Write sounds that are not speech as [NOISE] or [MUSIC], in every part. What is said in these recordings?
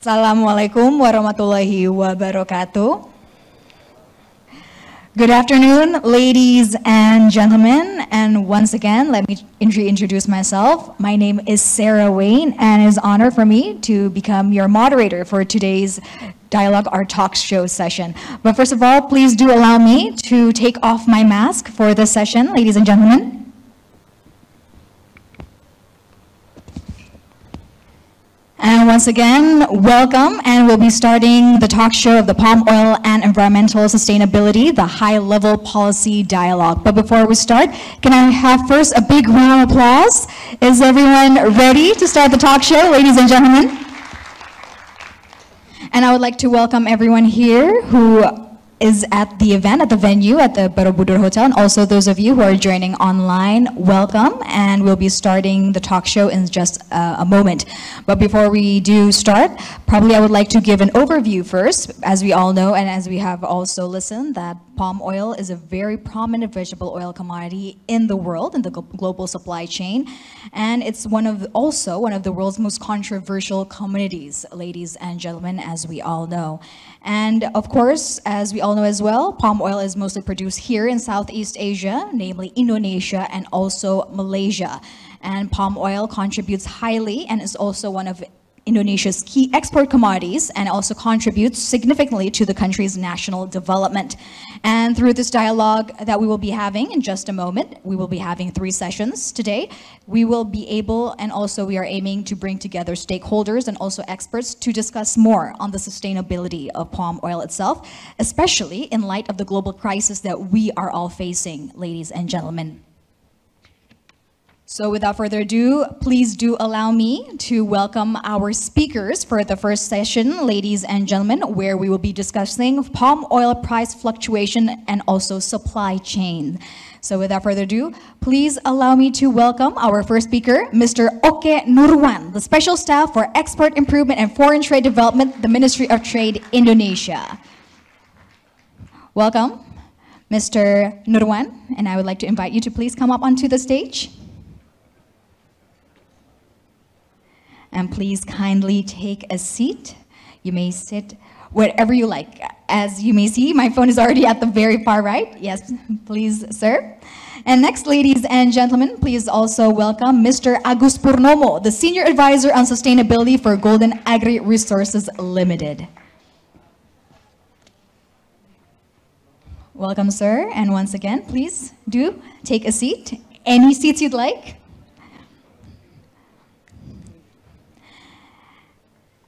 Assalamualaikum warahmatullahi wabarakatuh. Good afternoon, ladies and gentlemen. And once again, let me introduce myself. My name is Sarah Wayne, and it is an honor for me to become your moderator for today's Dialogue Art Talk Show session. But first of all, please do allow me to take off my mask for this session, ladies and gentlemen. And once again, welcome, and we'll be starting the talk show of the palm oil and environmental sustainability, the high-level policy dialogue. But before we start, can I have first a big round of applause? Is everyone ready to start the talk show, ladies and gentlemen? And I would like to welcome everyone here who is at the event, at the venue, at the Borobudur Hotel, and also those of you who are joining online, welcome, and we'll be starting the talk show in just uh, a moment. But before we do start, probably I would like to give an overview first, as we all know, and as we have also listened, that palm oil is a very prominent vegetable oil commodity in the world, in the global supply chain, and it's one of also one of the world's most controversial commodities, ladies and gentlemen, as we all know. And of course, as we all know as well, palm oil is mostly produced here in Southeast Asia, namely Indonesia and also Malaysia. And palm oil contributes highly and is also one of Indonesia's key export commodities and also contributes significantly to the country's national development. And through this dialogue that we will be having in just a moment, we will be having three sessions today. We will be able, and also we are aiming to bring together stakeholders and also experts to discuss more on the sustainability of palm oil itself, especially in light of the global crisis that we are all facing, ladies and gentlemen. So without further ado, please do allow me to welcome our speakers for the first session, ladies and gentlemen, where we will be discussing palm oil price fluctuation and also supply chain. So without further ado, please allow me to welcome our first speaker, Mr. Oke Nurwan, the Special Staff for Export Improvement and Foreign Trade Development, the Ministry of Trade, Indonesia. Welcome, Mr. Nurwan, and I would like to invite you to please come up onto the stage. And please kindly take a seat. You may sit wherever you like. As you may see, my phone is already at the very far right. Yes, please, sir. And next, ladies and gentlemen, please also welcome Mr. Agus Purnomo, the Senior Advisor on Sustainability for Golden Agri Resources Limited. Welcome, sir. And once again, please do take a seat. Any seats you'd like.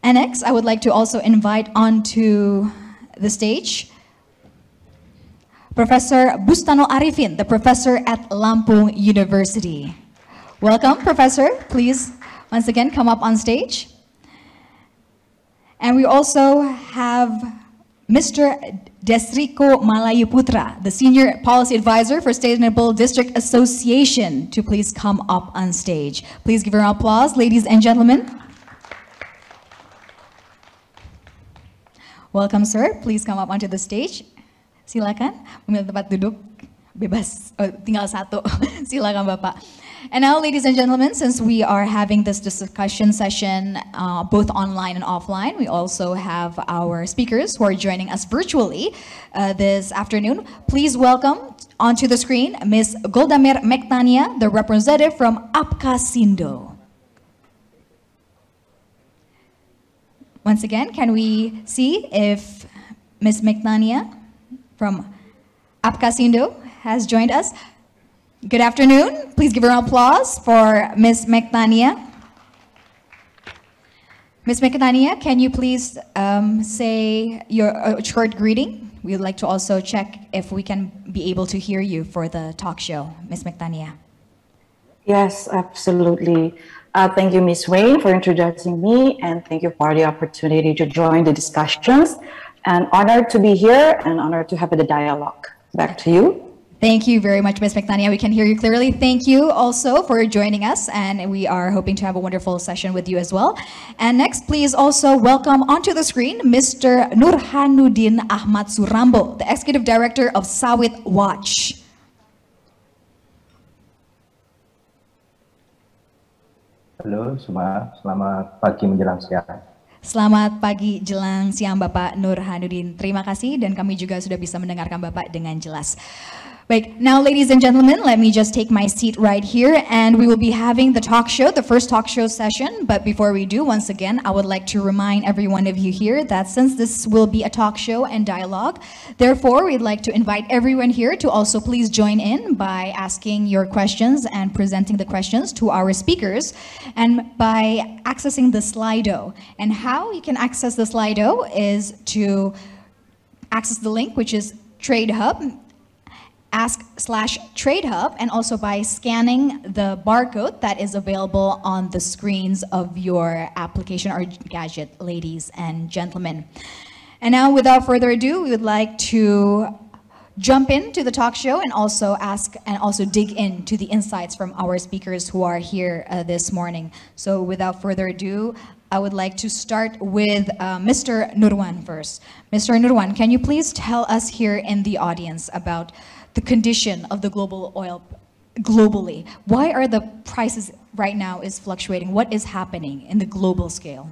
And next, I would like to also invite onto the stage Professor Bustano Arifin, the professor at Lampung University. Welcome, Professor. Please, once again, come up on stage. And we also have Mr. Desrico Malayuputra, the Senior Policy Advisor for Sustainable District Association, to please come up on stage. Please give her an applause, ladies and gentlemen. Welcome, sir. Please come up onto the stage. Silakan, memilih tempat duduk bebas. Oh, tinggal satu. [LAUGHS] Silakan, Bapak. And now, ladies and gentlemen, since we are having this discussion session uh, both online and offline, we also have our speakers who are joining us virtually uh, this afternoon. Please welcome onto the screen Ms. Goldamir Mektania, the representative from Apkasindo. Once again, can we see if Ms. McNania from Apkasindo has joined us? Good afternoon. Please give her an applause for Ms. McNania. Ms. McNania, can you please um, say your uh, short greeting? We'd like to also check if we can be able to hear you for the talk show, Ms. McNania. Yes, absolutely. Uh, thank you, Ms. Wayne, for introducing me, and thank you for the opportunity to join the discussions. And honored to be here and honored to have the dialogue. Back to you. Thank you very much, Ms. McNania. We can hear you clearly. Thank you also for joining us, and we are hoping to have a wonderful session with you as well. And next, please also welcome onto the screen Mr. Nurhanuddin Ahmad Surambo, the Executive Director of Sawit Watch. Halo semua, selamat pagi menjelang siang. Selamat pagi jelang siang Bapak Nur Hanudin. Terima kasih dan kami juga sudah bisa mendengarkan Bapak dengan jelas. Baik, now ladies and gentlemen, let me just take my seat right here and we will be having the talk show, the first talk show session. But before we do, once again, I would like to remind every one of you here that since this will be a talk show and dialogue, therefore we'd like to invite everyone here to also please join in by asking your questions and presenting the questions to our speakers and by accessing the Slido. And how you can access the Slido is to access the link, which is Trade Hub ask slash trade hub and also by scanning the barcode that is available on the screens of your application or gadget, ladies and gentlemen. And now without further ado, we would like to jump into the talk show and also ask and also dig into the insights from our speakers who are here uh, this morning. So without further ado, I would like to start with uh, Mr. Nurwan first. Mr. Nurwan, can you please tell us here in the audience about the condition of the global oil globally. Why are the prices right now is fluctuating? What is happening in the global scale?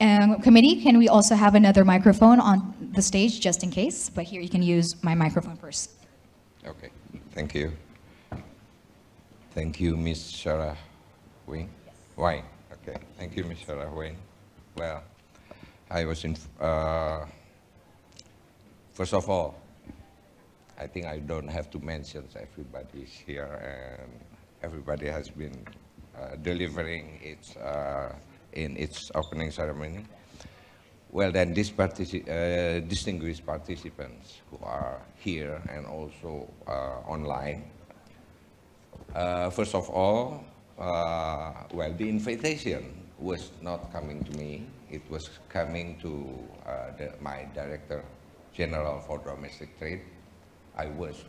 Um, committee, can we also have another microphone on the stage just in case? But here you can use my microphone first. Okay, thank you. Thank you, Ms. Sarah Wayne. Yes. Wine. Okay, thank you, Ms. Sarah Wayne. Well, I was in, uh, first of all, I think I don't have to mention everybody's here and everybody has been uh, delivering its uh, in its opening ceremony. Well, then, these partici uh, distinguished participants who are here and also uh, online. Uh, first of all, uh, well, the invitation was not coming to me. It was coming to the, my Director General for Domestic Trade, I was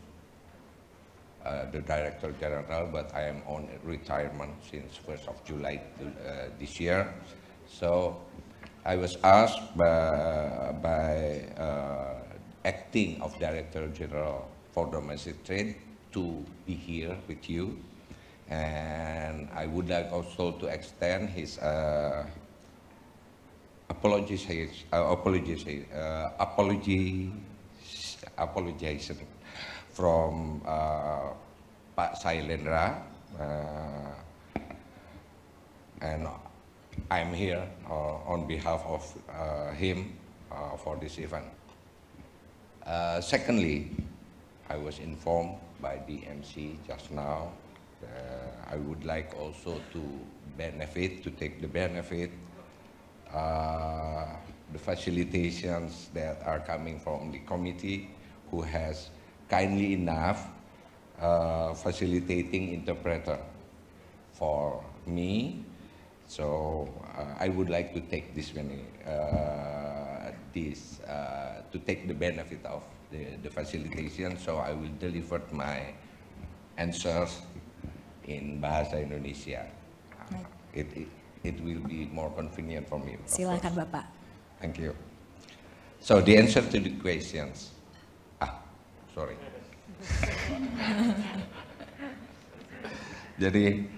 uh, the Director General, but I am on retirement since 1st of July uh, this year. So I was asked by, by uh, acting of Director General for Domestic Trade to be here with you. And I would like also to extend his uh, apologies, uh, apologies, uh, apology, apologization from uh, Pak Sailendra, uh, and I'm here uh, on behalf of uh, him uh, for this event. Uh, secondly, I was informed by the MC just now. I would like also to benefit, to take the benefit, the facilitations that are coming from the committee who has kindly enough uh, facilitating interpreter for me. So uh, I would like to take this many, uh, this uh, to take the benefit of the, the facilitation. So I will deliver my answers in bahasa Indonesia. It, it, it will be more convenient for me. Silakan Bapak. Thank you. So the answer to the questions sorry. [LAUGHS] Jadi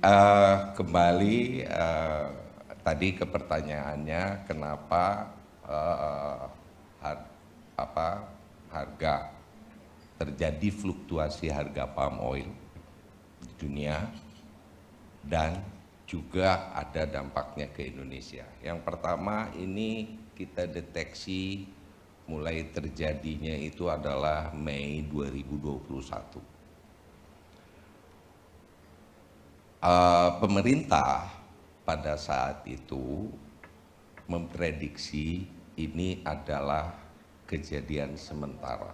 uh, kembali uh, tadi ke pertanyaannya kenapa uh, har, apa harga terjadi fluktuasi harga palm oil di dunia dan juga ada dampaknya ke Indonesia. Yang pertama ini kita deteksi mulai terjadinya itu adalah Mei 2021. Uh, eh, pemerintah pada saat itu memprediksi ini adalah kejadian sementara.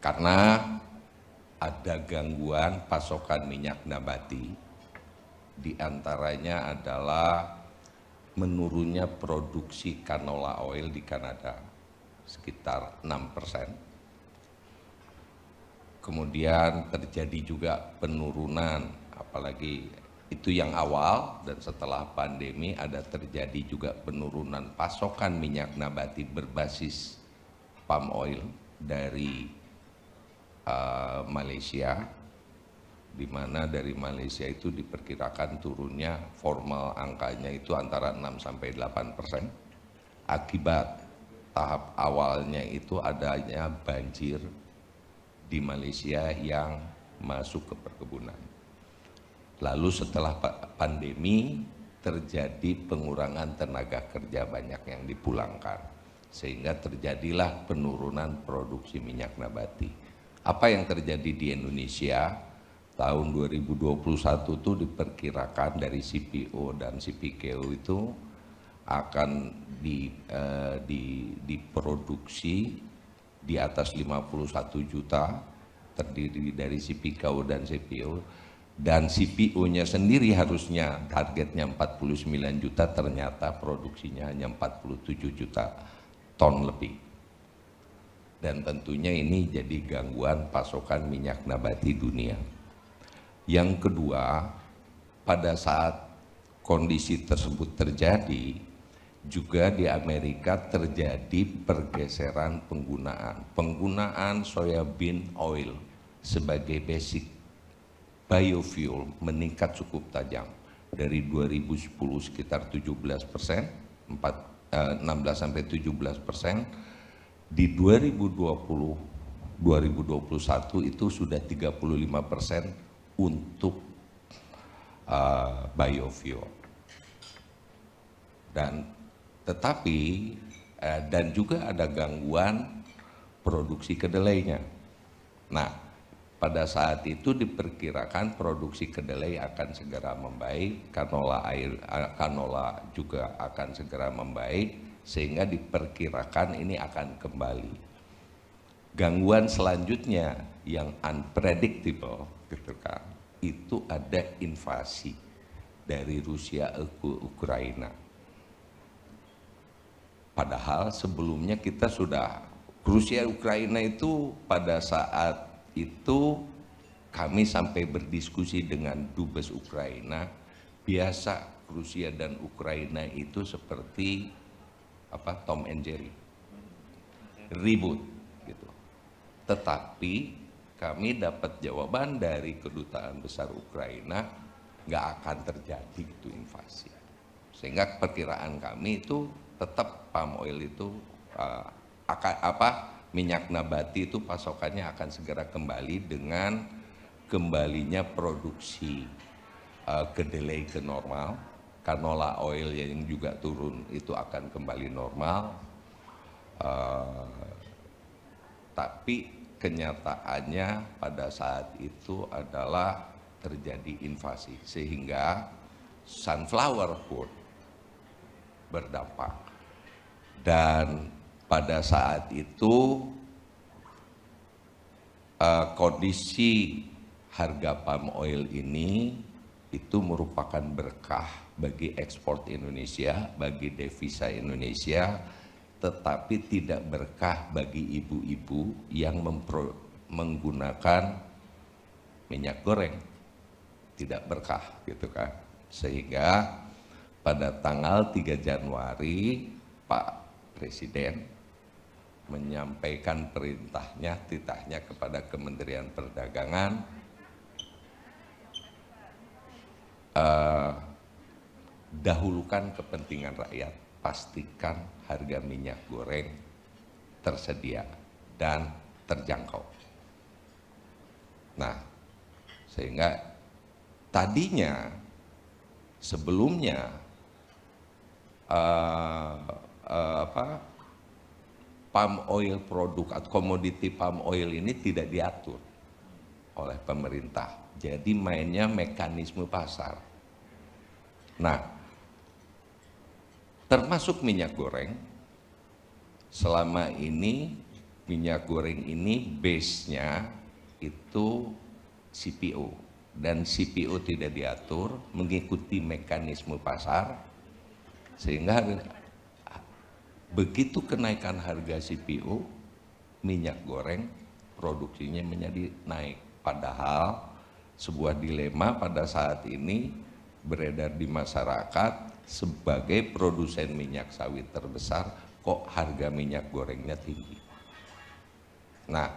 Karena ada gangguan pasokan minyak nabati, di antaranya adalah menurunnya produksi canola oil di Kanada sekitar 6 persen. Kemudian terjadi juga penurunan, apalagi itu yang awal dan setelah pandemi ada terjadi juga penurunan pasokan minyak nabati berbasis palm oil dari uh, Malaysia di mana dari Malaysia itu diperkirakan turunnya formal angkanya itu antara 6 sampai 8 persen akibat tahap awalnya itu adanya banjir di Malaysia yang masuk ke perkebunan. Lalu setelah pandemi terjadi pengurangan tenaga kerja banyak yang dipulangkan sehingga terjadilah penurunan produksi minyak nabati. Apa yang terjadi di Indonesia tahun 2021 itu diperkirakan dari CPO dan CPKO itu akan di, uh, di, diproduksi di atas 51 juta terdiri dari CPKO dan CPO dan CPO-nya sendiri harusnya targetnya 49 juta ternyata produksinya hanya 47 juta ton lebih. Dan tentunya ini jadi gangguan pasokan minyak nabati dunia yang kedua pada saat kondisi tersebut terjadi juga di Amerika terjadi pergeseran penggunaan. Penggunaan soybean oil sebagai basic biofuel meningkat cukup tajam. Dari 2010 sekitar 17 persen, 16 eh, sampai 17 persen, di 2020 2021 itu sudah 35 persen untuk uh, biofuel. Dan tetapi uh, dan juga ada gangguan produksi kedelainya. Nah, pada saat itu diperkirakan produksi kedelai akan segera membaik, kanola air kanola juga akan segera membaik sehingga diperkirakan ini akan kembali. Gangguan selanjutnya yang unpredictable gitu kan, itu ada invasi dari Rusia ke Ukraina. Padahal sebelumnya kita sudah Rusia Ukraina itu pada saat itu kami sampai berdiskusi dengan dubes Ukraina. Biasa Rusia dan Ukraina itu seperti apa Tom and Jerry. Ribut gitu. Tetapi kami dapat jawaban dari kedutaan besar Ukraina nggak akan terjadi itu invasi sehingga perkiraan kami itu tetap palm oil itu uh, akan apa minyak nabati itu pasokannya akan segera kembali dengan kembalinya produksi uh, kedelai ke normal, canola oil yang juga turun itu akan kembali normal. Uh, tapi kenyataannya pada saat itu adalah terjadi invasi sehingga sunflower food berdampak. Dan pada saat itu uh, kondisi harga palm oil ini itu merupakan berkah bagi ekspor Indonesia, bagi devisa Indonesia, tetapi tidak berkah bagi ibu-ibu yang menggunakan minyak goreng. Tidak berkah gitu kan. Sehingga pada tanggal 3 Januari Pak Presiden menyampaikan perintahnya, titahnya kepada Kementerian Perdagangan uh, dahulukan kepentingan rakyat, pastikan harga minyak goreng tersedia dan terjangkau. Nah, sehingga tadinya sebelumnya uh, uh, apa palm oil produk atau komoditi palm oil ini tidak diatur oleh pemerintah. Jadi mainnya mekanisme pasar. Nah, termasuk minyak goreng, selama ini minyak goreng ini base-nya itu CPO dan CPO tidak diatur mengikuti mekanisme pasar sehingga Begitu kenaikan harga CPO, minyak goreng produksinya menjadi naik. Padahal sebuah dilema pada saat ini beredar di masyarakat sebagai produsen minyak sawit terbesar kok harga minyak gorengnya tinggi. Nah,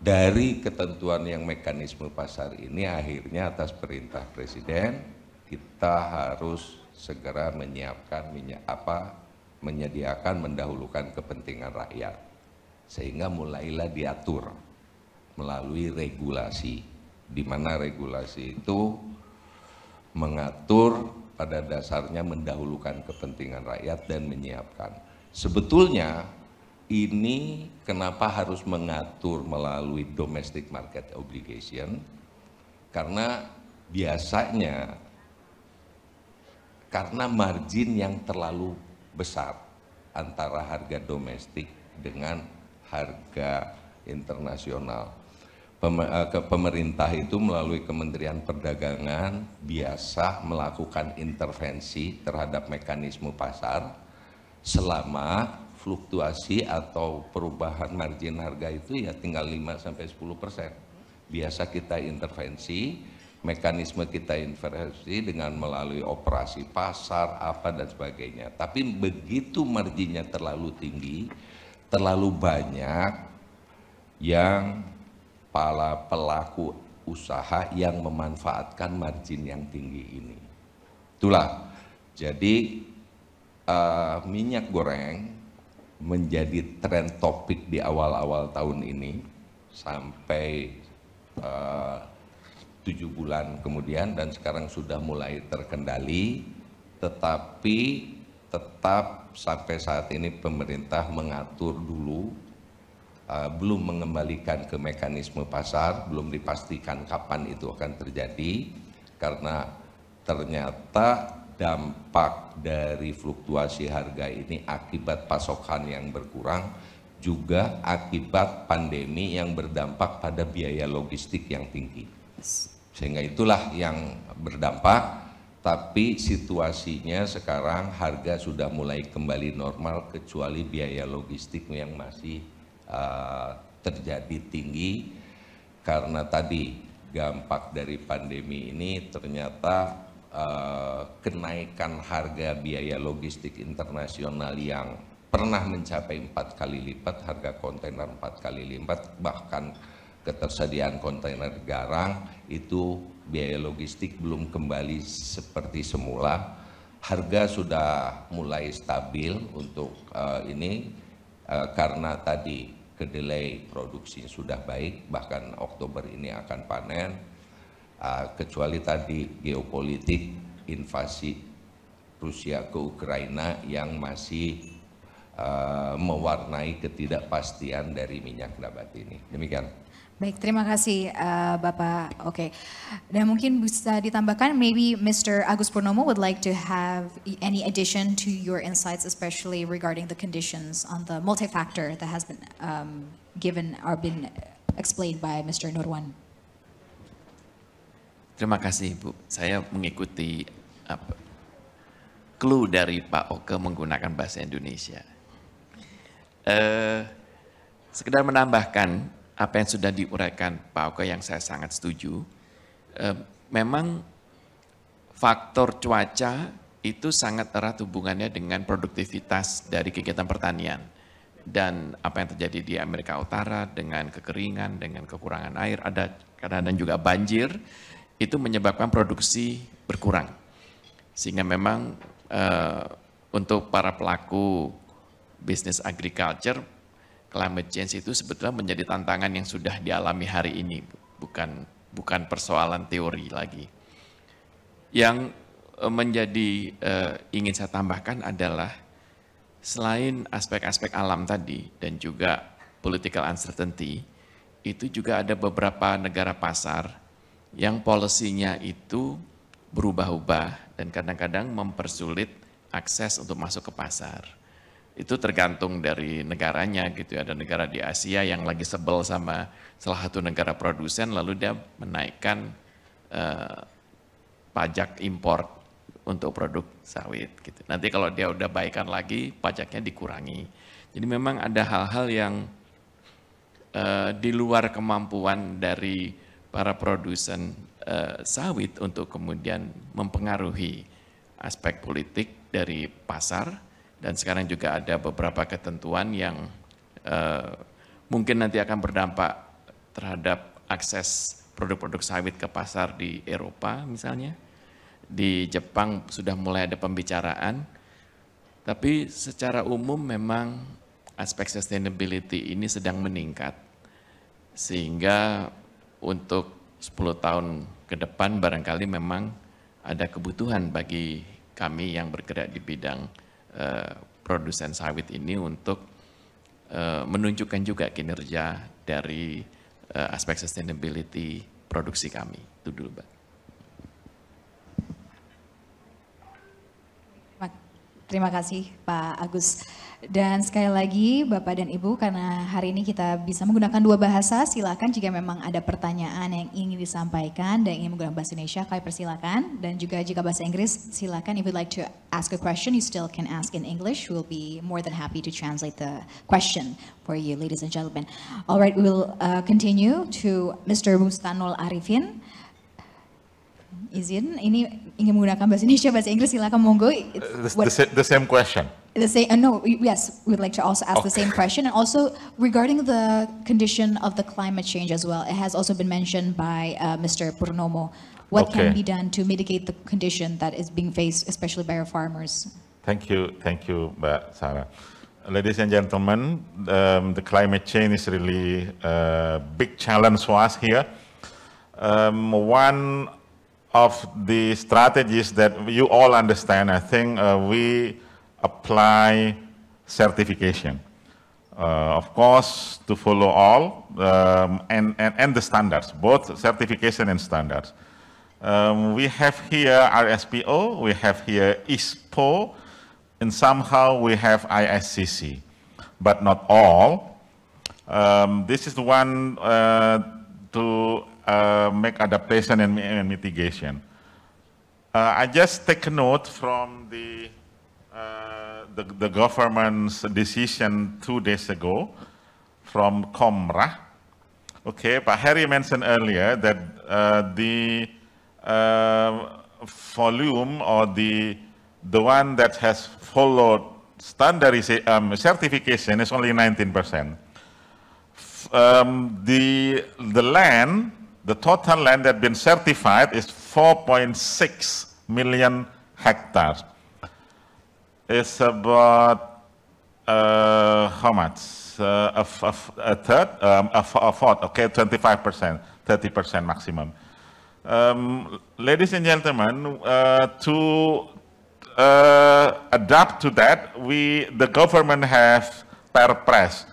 dari ketentuan yang mekanisme pasar ini akhirnya atas perintah presiden kita harus segera menyiapkan minyak apa menyediakan mendahulukan kepentingan rakyat sehingga mulailah diatur melalui regulasi di mana regulasi itu mengatur pada dasarnya mendahulukan kepentingan rakyat dan menyiapkan. Sebetulnya ini kenapa harus mengatur melalui domestic market obligation? Karena biasanya karena margin yang terlalu besar antara harga domestik dengan harga internasional. Eh, pemerintah itu melalui Kementerian Perdagangan biasa melakukan intervensi terhadap mekanisme pasar selama fluktuasi atau perubahan margin harga itu ya tinggal 5 sampai 10 persen. Biasa kita intervensi, mekanisme kita intervensi dengan melalui operasi pasar apa dan sebagainya. Tapi begitu marginnya terlalu tinggi, terlalu banyak yang para pelaku usaha yang memanfaatkan margin yang tinggi ini. Itulah, jadi uh, minyak goreng menjadi tren topik di awal-awal tahun ini sampai uh, tujuh bulan kemudian dan sekarang sudah mulai terkendali, tetapi tetap sampai saat ini pemerintah mengatur dulu uh, belum mengembalikan ke mekanisme pasar, belum dipastikan kapan itu akan terjadi karena ternyata dampak dari fluktuasi harga ini akibat pasokan yang berkurang juga akibat pandemi yang berdampak pada biaya logistik yang tinggi. Sehingga itulah yang berdampak tapi situasinya sekarang harga sudah mulai kembali normal kecuali biaya logistik yang masih uh, terjadi tinggi karena tadi dampak dari pandemi ini ternyata uh, kenaikan harga biaya logistik internasional yang pernah mencapai empat kali lipat harga kontainer empat kali lipat bahkan ketersediaan kontainer garang itu biaya logistik belum kembali seperti semula. Harga sudah mulai stabil untuk uh, ini uh, karena tadi kedelai produksi sudah baik, bahkan Oktober ini akan panen, uh, kecuali tadi geopolitik invasi Rusia ke Ukraina yang masih uh, mewarnai ketidakpastian dari minyak nabati ini. Demikian. Baik, terima kasih uh, Bapak. Oke, okay. dan mungkin bisa ditambahkan, maybe Mr. Agus Purnomo would like to have any addition to your insights, especially regarding the conditions on the multi-factor that has been um, given or been explained by Mr. Nurwan. Terima kasih Bu, saya mengikuti apa, clue dari Pak Oke menggunakan bahasa Indonesia. Uh, sekedar menambahkan, apa yang sudah diuraikan Pak Oke yang saya sangat setuju, eh, memang faktor cuaca itu sangat erat hubungannya dengan produktivitas dari kegiatan pertanian. Dan apa yang terjadi di Amerika Utara dengan kekeringan, dengan kekurangan air, ada kadang-kadang juga banjir, itu menyebabkan produksi berkurang. Sehingga memang uh, untuk para pelaku bisnis agriculture climate change itu sebetulnya menjadi tantangan yang sudah dialami hari ini, bukan bukan persoalan teori lagi. Yang eh, menjadi uh, ingin saya tambahkan adalah selain aspek-aspek alam tadi dan juga political uncertainty, itu juga ada beberapa negara pasar yang polisinya itu berubah-ubah dan kadang-kadang mempersulit akses untuk masuk ke pasar itu tergantung dari negaranya gitu ya. Ada negara di Asia yang lagi sebel sama salah satu negara produsen lalu dia menaikkan uh, pajak impor untuk produk sawit gitu. Nanti kalau dia udah baikan lagi pajaknya dikurangi. Jadi memang ada hal-hal yang uh, di luar kemampuan dari para produsen uh, sawit untuk kemudian mempengaruhi aspek politik dari pasar dan sekarang juga ada beberapa ketentuan yang uh, mungkin nanti akan berdampak terhadap akses produk-produk sawit ke pasar di Eropa misalnya. Di Jepang sudah mulai ada pembicaraan, tapi secara umum memang aspek sustainability ini sedang meningkat. Sehingga untuk 10 tahun ke depan barangkali memang ada kebutuhan bagi kami yang bergerak di bidang uh, produsen sawit ini untuk uh, menunjukkan juga kinerja dari uh, aspek sustainability produksi kami. Itu dulu, Mbak. Terima kasih Pak Agus. Dan sekali lagi Bapak dan Ibu karena hari ini kita bisa menggunakan dua bahasa, silakan jika memang ada pertanyaan yang ingin disampaikan dan ingin menggunakan bahasa Indonesia, kami persilakan. Dan juga jika bahasa Inggris, silakan if you'd like to ask a question, you still can ask in English. We'll be more than happy to translate the question for you, ladies and gentlemen. All right, we'll uh, continue to Mr. Mustanul Arifin izin ini ingin menggunakan bahasa Indonesia bahasa Inggris silakan monggo the, the, the same question the same uh, no yes we'd like to also ask okay. the same question and also regarding the condition of the climate change as well it has also been mentioned by uh, Mr. Purnomo what okay. can be done to mitigate the condition that is being faced especially by our farmers thank you thank you Mbak Sarah Ladies and gentlemen, um, the climate change is really a big challenge for us here. Um, one of the strategies that you all understand, I think uh, we apply certification. Uh, of course, to follow all um, and, and, and the standards, both certification and standards. Um, we have here RSPO, we have here ISPO, and somehow we have ISCC, but not all. Um, this is the one uh, to uh, make adaptation and, and mitigation. Uh, I just take note from the, uh, the, the, government's decision two days ago from Comra. Okay, but Harry mentioned earlier that uh, the uh, volume or the, the one that has followed standardization um, certification is only 19%. Um, the, the land the total land that been certified is 4.6 million hectares. It's about uh, how much? Uh, a, third, um, a, a, fourth, okay, 25%, 30% maximum. Um, ladies and gentlemen, uh, to uh, adapt to that, we, the government have perpres.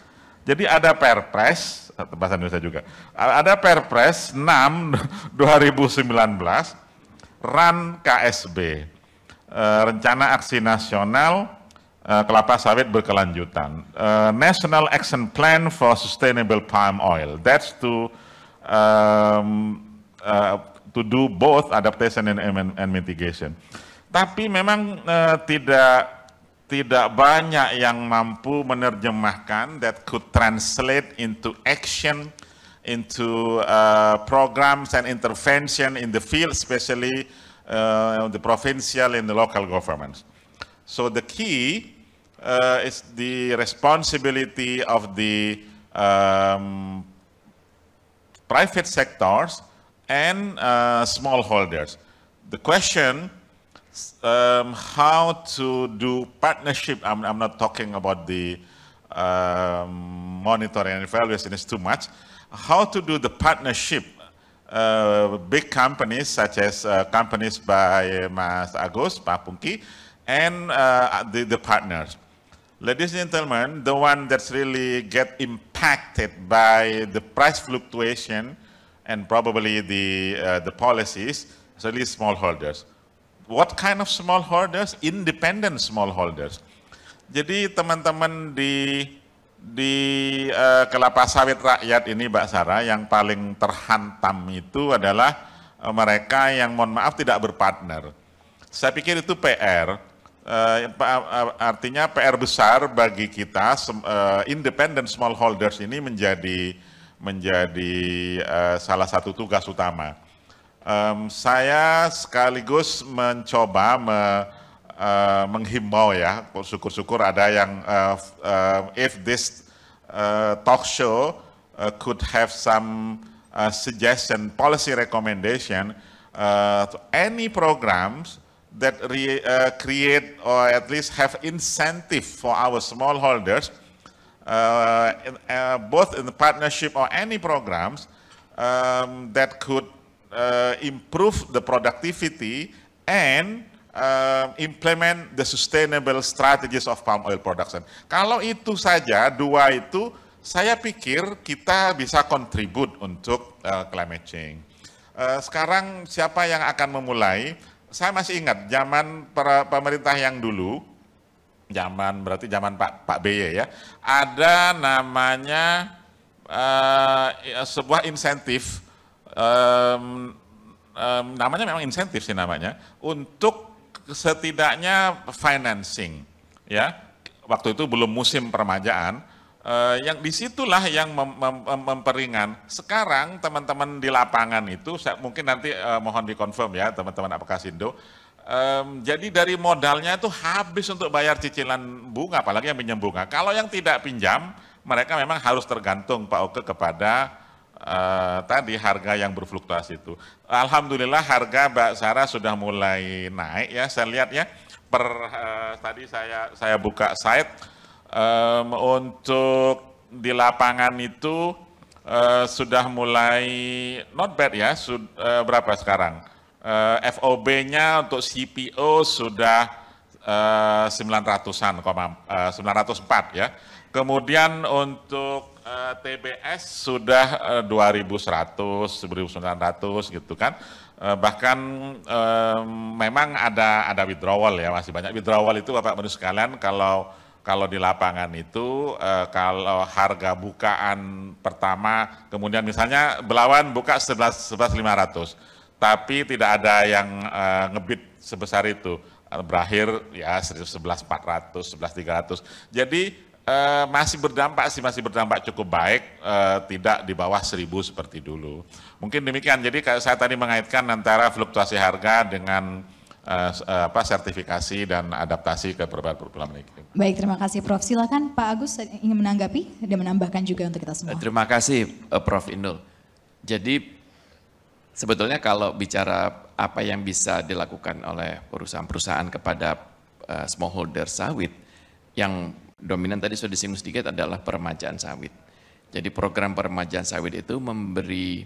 Jadi ada perpres bahasa Indonesia juga. Ada Perpres 6 2019 [LAUGHS] RAN KSB, eh, Rencana Aksi Nasional eh, Kelapa Sawit Berkelanjutan, eh, National Action Plan for Sustainable Palm Oil. That's to um, uh, to do both adaptation and, and mitigation. Tapi memang uh, tidak tidak banyak yang mampu menerjemahkan that could translate into action, into uh, programs and intervention in the field, especially uh, the provincial and the local governments. So the key uh, is the responsibility of the um, private sectors and uh, smallholders. The question um, how to do partnership. I'm, I'm not talking about the um, monitoring and evaluation is too much. How to do the partnership uh, big companies such as uh, companies by Mas Agus, Pak Pungki, and uh, the, the partners. Ladies and gentlemen, the one that's really get impacted by the price fluctuation and probably the, uh, the policies is really smallholders what kind of smallholders? Independent smallholders. Jadi teman-teman di di uh, kelapa sawit rakyat ini Mbak Sarah yang paling terhantam itu adalah uh, mereka yang mohon maaf tidak berpartner. Saya pikir itu PR. Uh, eh, artinya PR besar bagi kita uh, independent smallholders ini menjadi menjadi uh, salah satu tugas utama um, saya sekaligus mencoba me, uh, menghimbau ya, syukur-syukur ada yang uh, uh, if this uh, talk show uh, could have some uh, suggestion, policy recommendation uh, any programs that re, uh, create or at least have incentive for our smallholders, uh, in, uh, both in the partnership or any programs um, that could uh, improve the productivity and uh, implement the sustainable strategies of palm oil production. Kalau itu saja, dua itu, saya pikir kita bisa kontribut untuk uh, climate change. Uh, sekarang siapa yang akan memulai? Saya masih ingat zaman para pemerintah yang dulu, zaman berarti zaman Pak Pak BY ya, ada namanya uh, sebuah insentif, um, um, namanya memang insentif sih namanya, untuk setidaknya financing, ya. Waktu itu belum musim permajaan, Uh, yang di situlah yang mem mem memperingan. Sekarang teman-teman di lapangan itu, saya, mungkin nanti uh, mohon dikonfirm ya teman-teman Apakasindo, um, jadi dari modalnya itu habis untuk bayar cicilan bunga, apalagi yang pinjam bunga. Kalau yang tidak pinjam, mereka memang harus tergantung Pak Oke kepada uh, tadi harga yang berfluktuasi itu. Alhamdulillah harga Mbak Sarah sudah mulai naik ya, saya lihat ya. Per uh, tadi saya saya buka site um, untuk di lapangan itu uh, sudah mulai not bad ya, sud, uh, berapa sekarang? Uh, FOB-nya untuk CPO sudah uh, 900-an, uh, 904 ya. Kemudian untuk uh, TBS sudah uh, 2100, 1900 gitu kan. Uh, bahkan memang ada ada withdrawal ya, masih banyak withdrawal itu Bapak Menurut sekalian kalau kalau di lapangan itu eh, kalau harga bukaan pertama kemudian misalnya Belawan buka 11 11.500 tapi tidak ada yang eh, ngebit sebesar itu berakhir ya 11.400 11.300 jadi eh, masih berdampak sih masih berdampak cukup baik eh, tidak di bawah 1.000 seperti dulu mungkin demikian jadi saya tadi mengaitkan antara fluktuasi harga dengan uh, apa sertifikasi dan adaptasi ke perubahan perubahan iklim. Baik, terima kasih Prof. Silakan Pak Agus ingin menanggapi dan menambahkan juga untuk kita semua. Terima kasih Prof. Indul. Jadi sebetulnya kalau bicara apa yang bisa dilakukan oleh perusahaan-perusahaan kepada uh, smallholder sawit, yang dominan tadi sudah disinggung sedikit adalah peremajaan sawit. Jadi program peremajaan sawit itu memberi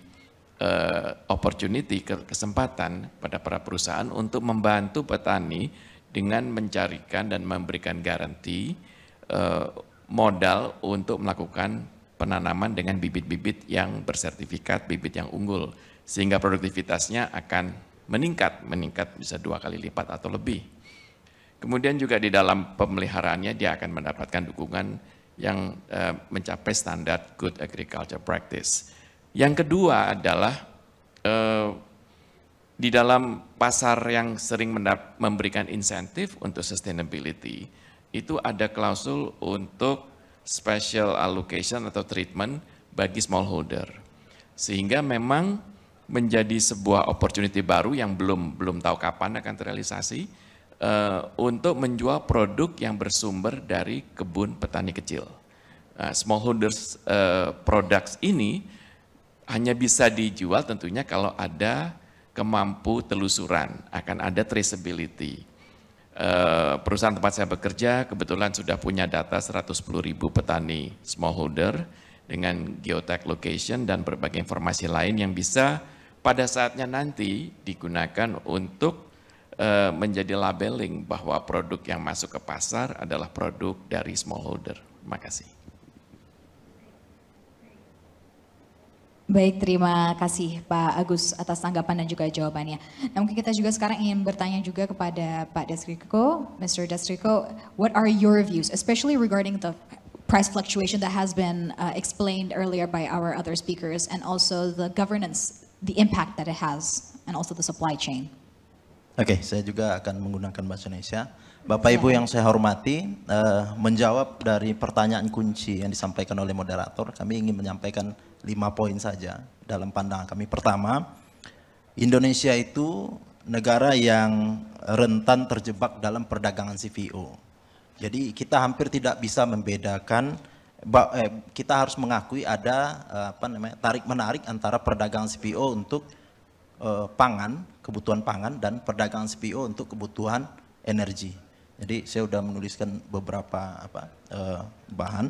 uh, opportunity, kesempatan pada para perusahaan untuk membantu petani dengan mencarikan dan memberikan garansi uh, modal untuk melakukan penanaman dengan bibit-bibit yang bersertifikat, bibit yang unggul, sehingga produktivitasnya akan meningkat, meningkat bisa dua kali lipat atau lebih. Kemudian juga di dalam pemeliharaannya dia akan mendapatkan dukungan yang uh, mencapai standar good agriculture practice. Yang kedua adalah eh, di dalam pasar yang sering memberikan insentif untuk sustainability, itu ada klausul untuk special allocation atau treatment bagi smallholder. Sehingga memang menjadi sebuah opportunity baru yang belum belum tahu kapan akan terrealisasi uh, untuk menjual produk yang bersumber dari kebun petani kecil. Uh, smallholders uh, products ini hanya bisa dijual tentunya kalau ada kemampu telusuran, akan ada traceability. Uh, perusahaan tempat saya bekerja kebetulan sudah punya data 110 ribu petani smallholder dengan geotag location dan berbagai informasi lain yang bisa pada saatnya nanti digunakan untuk uh, menjadi labeling bahwa produk yang masuk ke pasar adalah produk dari smallholder. Terima kasih. Baik, terima kasih Pak Agus atas tanggapan dan juga jawabannya. Nah, mungkin kita juga sekarang ingin bertanya juga kepada Pak Desriko, Mr. Desriko, what are your views, especially regarding the price fluctuation that has been uh, explained earlier by our other speakers, and also the governance, the impact that it has, and also the supply chain. Oke, okay, saya juga akan menggunakan bahasa Indonesia. Bapak Ibu yang saya hormati, uh, menjawab dari pertanyaan kunci yang disampaikan oleh moderator, kami ingin menyampaikan lima poin saja dalam pandangan kami. Pertama, Indonesia itu negara yang rentan terjebak dalam perdagangan CVO. Jadi kita hampir tidak bisa membedakan kita harus mengakui ada eh, apa namanya tarik menarik antara perdagangan CPO untuk eh, pangan, kebutuhan pangan dan perdagangan CPO untuk kebutuhan energi. Jadi saya sudah menuliskan beberapa apa eh, bahan.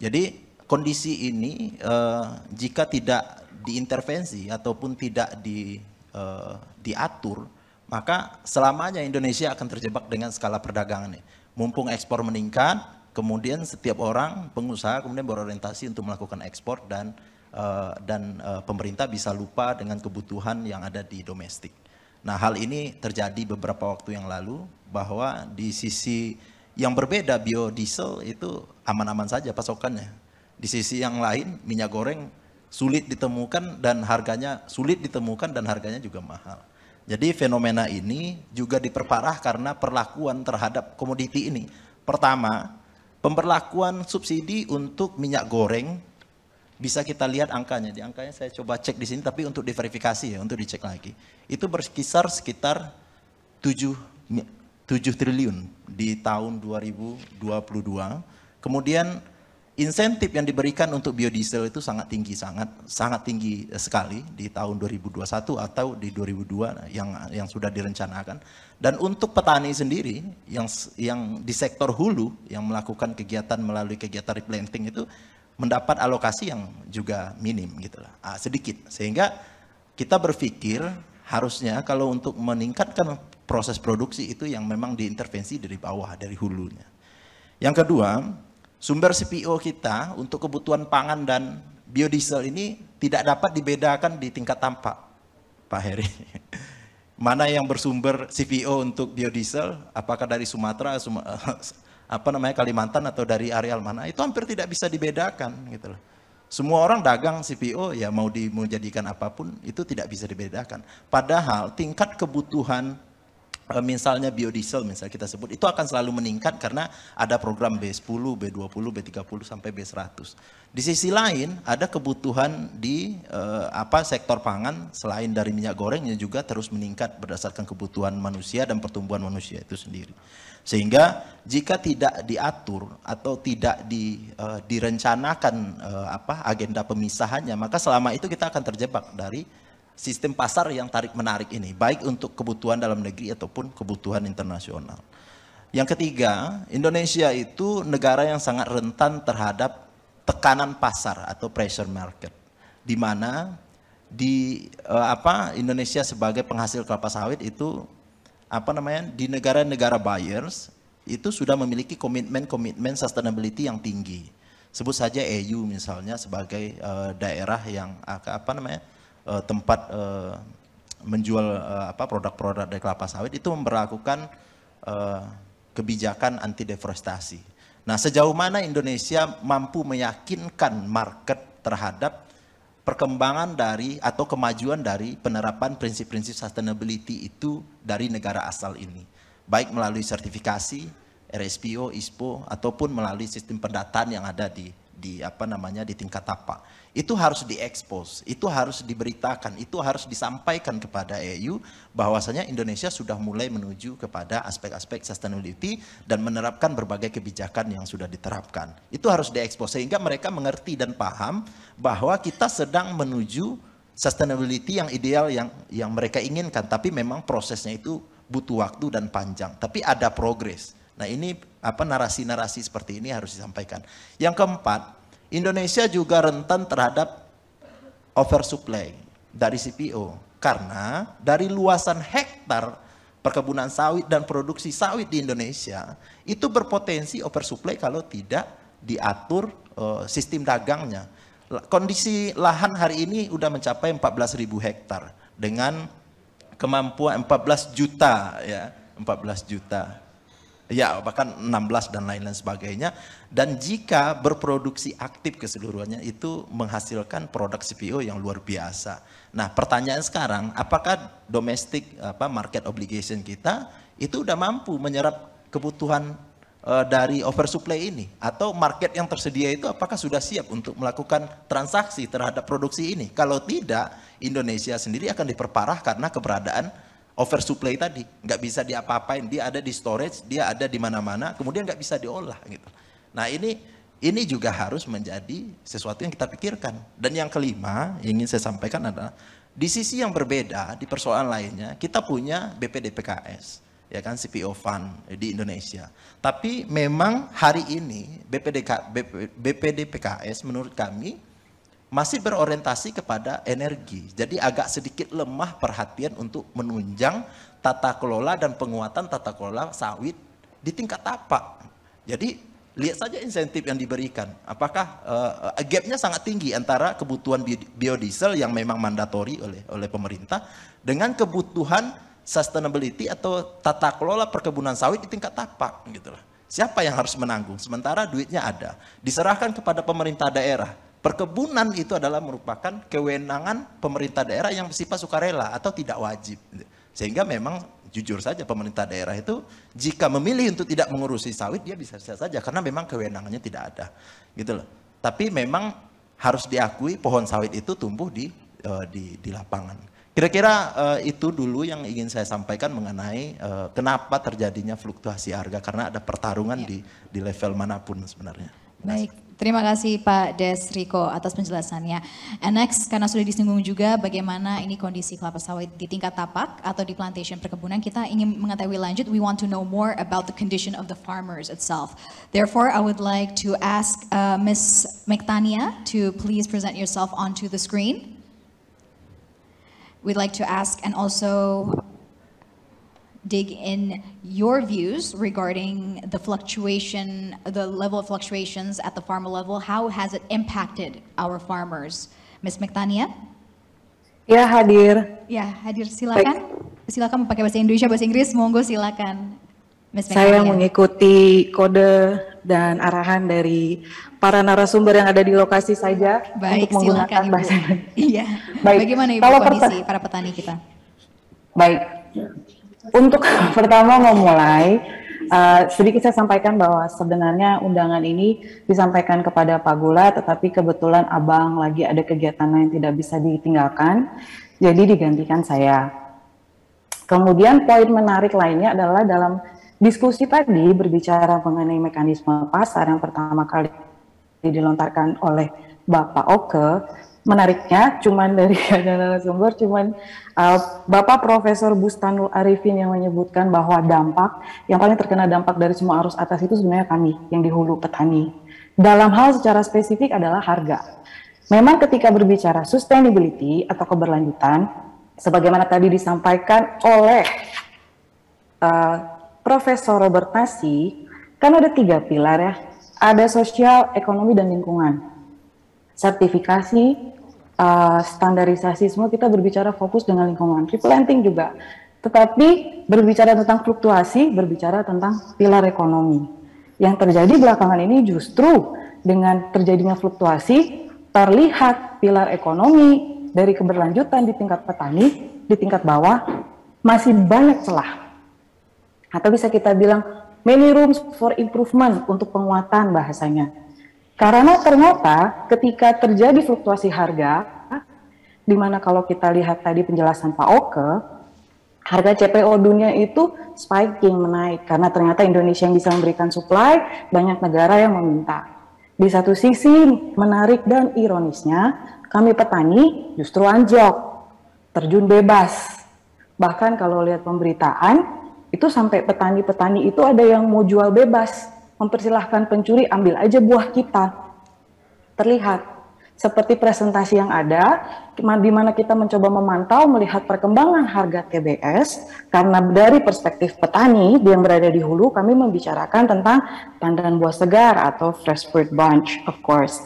Jadi kondisi ini eh, jika tidak diintervensi ataupun tidak di eh, diatur, maka selamanya Indonesia akan terjebak dengan skala perdagangan ini. Mumpung ekspor meningkat, kemudian setiap orang pengusaha kemudian berorientasi untuk melakukan ekspor dan eh, dan eh, pemerintah bisa lupa dengan kebutuhan yang ada di domestik. Nah, hal ini terjadi beberapa waktu yang lalu bahwa di sisi yang berbeda biodiesel itu aman-aman saja pasokannya. Di sisi yang lain minyak goreng sulit ditemukan dan harganya sulit ditemukan dan harganya juga mahal. Jadi fenomena ini juga diperparah karena perlakuan terhadap komoditi ini. Pertama, pemberlakuan subsidi untuk minyak goreng bisa kita lihat angkanya. Di angkanya saya coba cek di sini tapi untuk diverifikasi ya, untuk dicek lagi. Itu berkisar sekitar 7 mi- 7 triliun di tahun 2022. Kemudian insentif yang diberikan untuk biodiesel itu sangat tinggi, sangat sangat tinggi sekali di tahun 2021 atau di 2002 yang yang sudah direncanakan. Dan untuk petani sendiri yang yang di sektor hulu yang melakukan kegiatan melalui kegiatan replanting itu mendapat alokasi yang juga minim gitu lah, ah, sedikit. Sehingga kita berpikir harusnya kalau untuk meningkatkan proses produksi itu yang memang diintervensi dari bawah, dari hulunya. Yang kedua, sumber CPO kita untuk kebutuhan pangan dan biodiesel ini tidak dapat dibedakan di tingkat tampak, Pak Heri. [LAUGHS] Mana yang bersumber CPO untuk biodiesel, apakah dari Sumatera, Suma- [LAUGHS] apa namanya Kalimantan atau dari areal mana, itu hampir tidak bisa dibedakan gitu loh. Semua orang dagang CPO ya mau di- mau jadikan apa pun itu tidak bisa dibedakan. Padahal tingkat kebutuhan misalnya biodiesel misalnya kita sebut itu akan selalu meningkat karena ada program B10, B20, B30 sampai B100. Di sisi lain ada kebutuhan di eh, apa sektor pangan selain dari minyak goreng yang juga terus meningkat berdasarkan kebutuhan manusia dan pertumbuhan manusia itu sendiri. Sehingga jika tidak diatur atau tidak di, eh, direncanakan eh, apa agenda pemisahannya maka selama itu kita akan terjebak dari sistem pasar yang tarik menarik ini, baik untuk kebutuhan dalam negeri ataupun kebutuhan internasional. Yang ketiga, Indonesia itu negara yang sangat rentan terhadap tekanan pasar atau pressure market, di mana di eh, apa Indonesia sebagai penghasil kelapa sawit itu apa namanya di negara-negara buyers itu sudah memiliki komitmen-komitmen sustainability yang tinggi. Sebut saja EU misalnya sebagai eh, daerah yang apa namanya eh, tempat eh, menjual eh, apa produk-produk dari kelapa sawit itu memperlakukan eh, kebijakan anti deforestasi. Nah, sejauh mana Indonesia mampu meyakinkan market terhadap perkembangan dari atau kemajuan dari penerapan prinsip-prinsip sustainability itu dari negara asal ini, baik melalui sertifikasi, RSPO, ISPO ataupun melalui sistem pendataan yang ada di di apa namanya di tingkat tapak. Itu harus diekspos, itu harus diberitakan, itu harus disampaikan kepada EU bahwasanya Indonesia sudah mulai menuju kepada aspek-aspek sustainability dan menerapkan berbagai kebijakan yang sudah diterapkan. Itu harus diekspos sehingga mereka mengerti dan paham bahwa kita sedang menuju sustainability yang ideal yang yang mereka inginkan, tapi memang prosesnya itu butuh waktu dan panjang, tapi ada progres. Nah ini apa narasi-narasi seperti ini harus disampaikan. Yang keempat, Indonesia juga rentan terhadap oversupply dari CPO karena dari luasan hektar perkebunan sawit dan produksi sawit di Indonesia itu berpotensi oversupply kalau tidak diatur eh, sistem dagangnya. Kondisi lahan hari ini udah mencapai 14.000 hektar dengan kemampuan 14 juta ya, 14 juta ya bahkan 16 dan lain-lain sebagainya dan jika berproduksi aktif keseluruhannya itu menghasilkan produk CPO yang luar biasa. Nah, pertanyaan sekarang apakah domestic apa market obligation kita itu udah mampu menyerap kebutuhan eh, dari oversupply ini atau market yang tersedia itu apakah sudah siap untuk melakukan transaksi terhadap produksi ini? Kalau tidak, Indonesia sendiri akan diperparah karena keberadaan oversupply tadi nggak bisa diapa-apain dia ada di storage dia ada di mana-mana kemudian nggak bisa diolah gitu nah ini Ini juga harus menjadi sesuatu yang kita pikirkan. Dan yang kelima, yang ingin saya sampaikan adalah di sisi yang berbeda, di persoalan lainnya, kita punya BPDPKS, ya kan CPO Fund di Indonesia. Tapi memang hari ini BPDPKS menurut kami masih berorientasi kepada energi. Jadi agak sedikit lemah perhatian untuk menunjang tata kelola dan penguatan tata kelola sawit di tingkat tapak. Jadi lihat saja insentif yang diberikan. Apakah uh, gapnya sangat tinggi antara kebutuhan biodiesel yang memang mandatori oleh oleh pemerintah dengan kebutuhan sustainability atau tata kelola perkebunan sawit di tingkat tapak gitu lah. Siapa yang harus menanggung? Sementara duitnya ada, diserahkan kepada pemerintah daerah. Perkebunan itu adalah merupakan kewenangan pemerintah daerah yang bersifat sukarela atau tidak wajib. Sehingga memang jujur saja pemerintah daerah itu jika memilih untuk tidak mengurusi sawit dia bisa saja karena memang kewenangannya tidak ada. Gitu loh. Tapi memang harus diakui pohon sawit itu tumbuh di uh, di, di lapangan. Kira-kira uh, itu dulu yang ingin saya sampaikan mengenai uh, kenapa terjadinya fluktuasi harga karena ada pertarungan ya. di di level mana pun sebenarnya. Baik Terima kasih Pak Des Riko atas penjelasannya. And next, karena sudah disinggung juga bagaimana ini kondisi kelapa sawit di tingkat tapak atau di plantation perkebunan, kita ingin mengetahui lanjut, we want to know more about the condition of the farmers itself. Therefore, I would like to ask uh, Ms. McTania to please present yourself onto the screen. We'd like to ask and also dig in your views regarding the fluctuation, the level of fluctuations at the farmer level. How has it impacted our farmers? Ms. McTania? Ya, hadir. Ya, hadir. Silakan. Baik. Silakan pakai bahasa Indonesia, bahasa Inggris. Monggo silakan. Ms. Saya mengikuti kode dan arahan dari para narasumber yang ada di lokasi saja Baik, untuk menggunakan silakan, bahasa Indonesia. Iya. Baik. Bagaimana Ibu Kalau kondisi para petani kita? Baik. Untuk [LAUGHS] pertama memulai, uh, sedikit saya sampaikan bahwa sebenarnya undangan ini disampaikan kepada Pak Gula, tetapi kebetulan Abang lagi ada kegiatan yang tidak bisa ditinggalkan, jadi digantikan saya. Kemudian poin menarik lainnya adalah dalam diskusi tadi berbicara mengenai mekanisme pasar yang pertama kali dilontarkan oleh Bapak Oke, menariknya cuman dari [LAUGHS] narasumber cuman uh, Bapak Profesor Bustanul Arifin yang menyebutkan bahwa dampak yang paling terkena dampak dari semua arus atas itu sebenarnya kami yang di hulu petani. Dalam hal secara spesifik adalah harga. Memang ketika berbicara sustainability atau keberlanjutan, sebagaimana tadi disampaikan oleh uh, Profesor Robert Nasi, kan ada tiga pilar ya, ada sosial, ekonomi, dan lingkungan sertifikasi, uh, standarisasi semua kita berbicara fokus dengan lingkungan. Replanting juga. Tetapi berbicara tentang fluktuasi, berbicara tentang pilar ekonomi. Yang terjadi belakangan ini justru dengan terjadinya fluktuasi terlihat pilar ekonomi dari keberlanjutan di tingkat petani, di tingkat bawah masih banyak celah. Atau bisa kita bilang many rooms for improvement untuk penguatan bahasanya karena ternyata ketika terjadi fluktuasi harga, di mana kalau kita lihat tadi penjelasan Pak Oke, harga CPO dunia itu spiking menaik karena ternyata Indonesia yang bisa memberikan supply, banyak negara yang meminta. Di satu sisi menarik dan ironisnya, kami petani justru anjok, terjun bebas. Bahkan kalau lihat pemberitaan, itu sampai petani-petani itu ada yang mau jual bebas mempersilahkan pencuri ambil aja buah kita. Terlihat seperti presentasi yang ada, di mana kita mencoba memantau melihat perkembangan harga TBS, karena dari perspektif petani yang berada di hulu, kami membicarakan tentang pandan buah segar atau fresh fruit bunch, of course.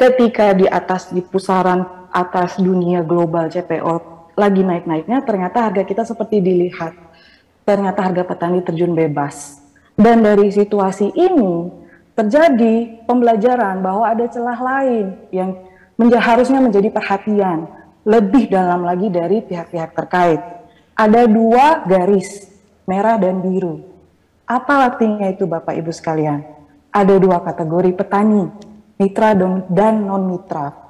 Ketika di atas, di pusaran atas dunia global CPO lagi naik-naiknya, ternyata harga kita seperti dilihat. Ternyata harga petani terjun bebas dan dari situasi ini terjadi pembelajaran bahwa ada celah lain yang menja harusnya menjadi perhatian lebih dalam lagi dari pihak-pihak terkait. Ada dua garis, merah dan biru. Apa artinya itu Bapak Ibu sekalian? Ada dua kategori petani, mitra dan non-mitra.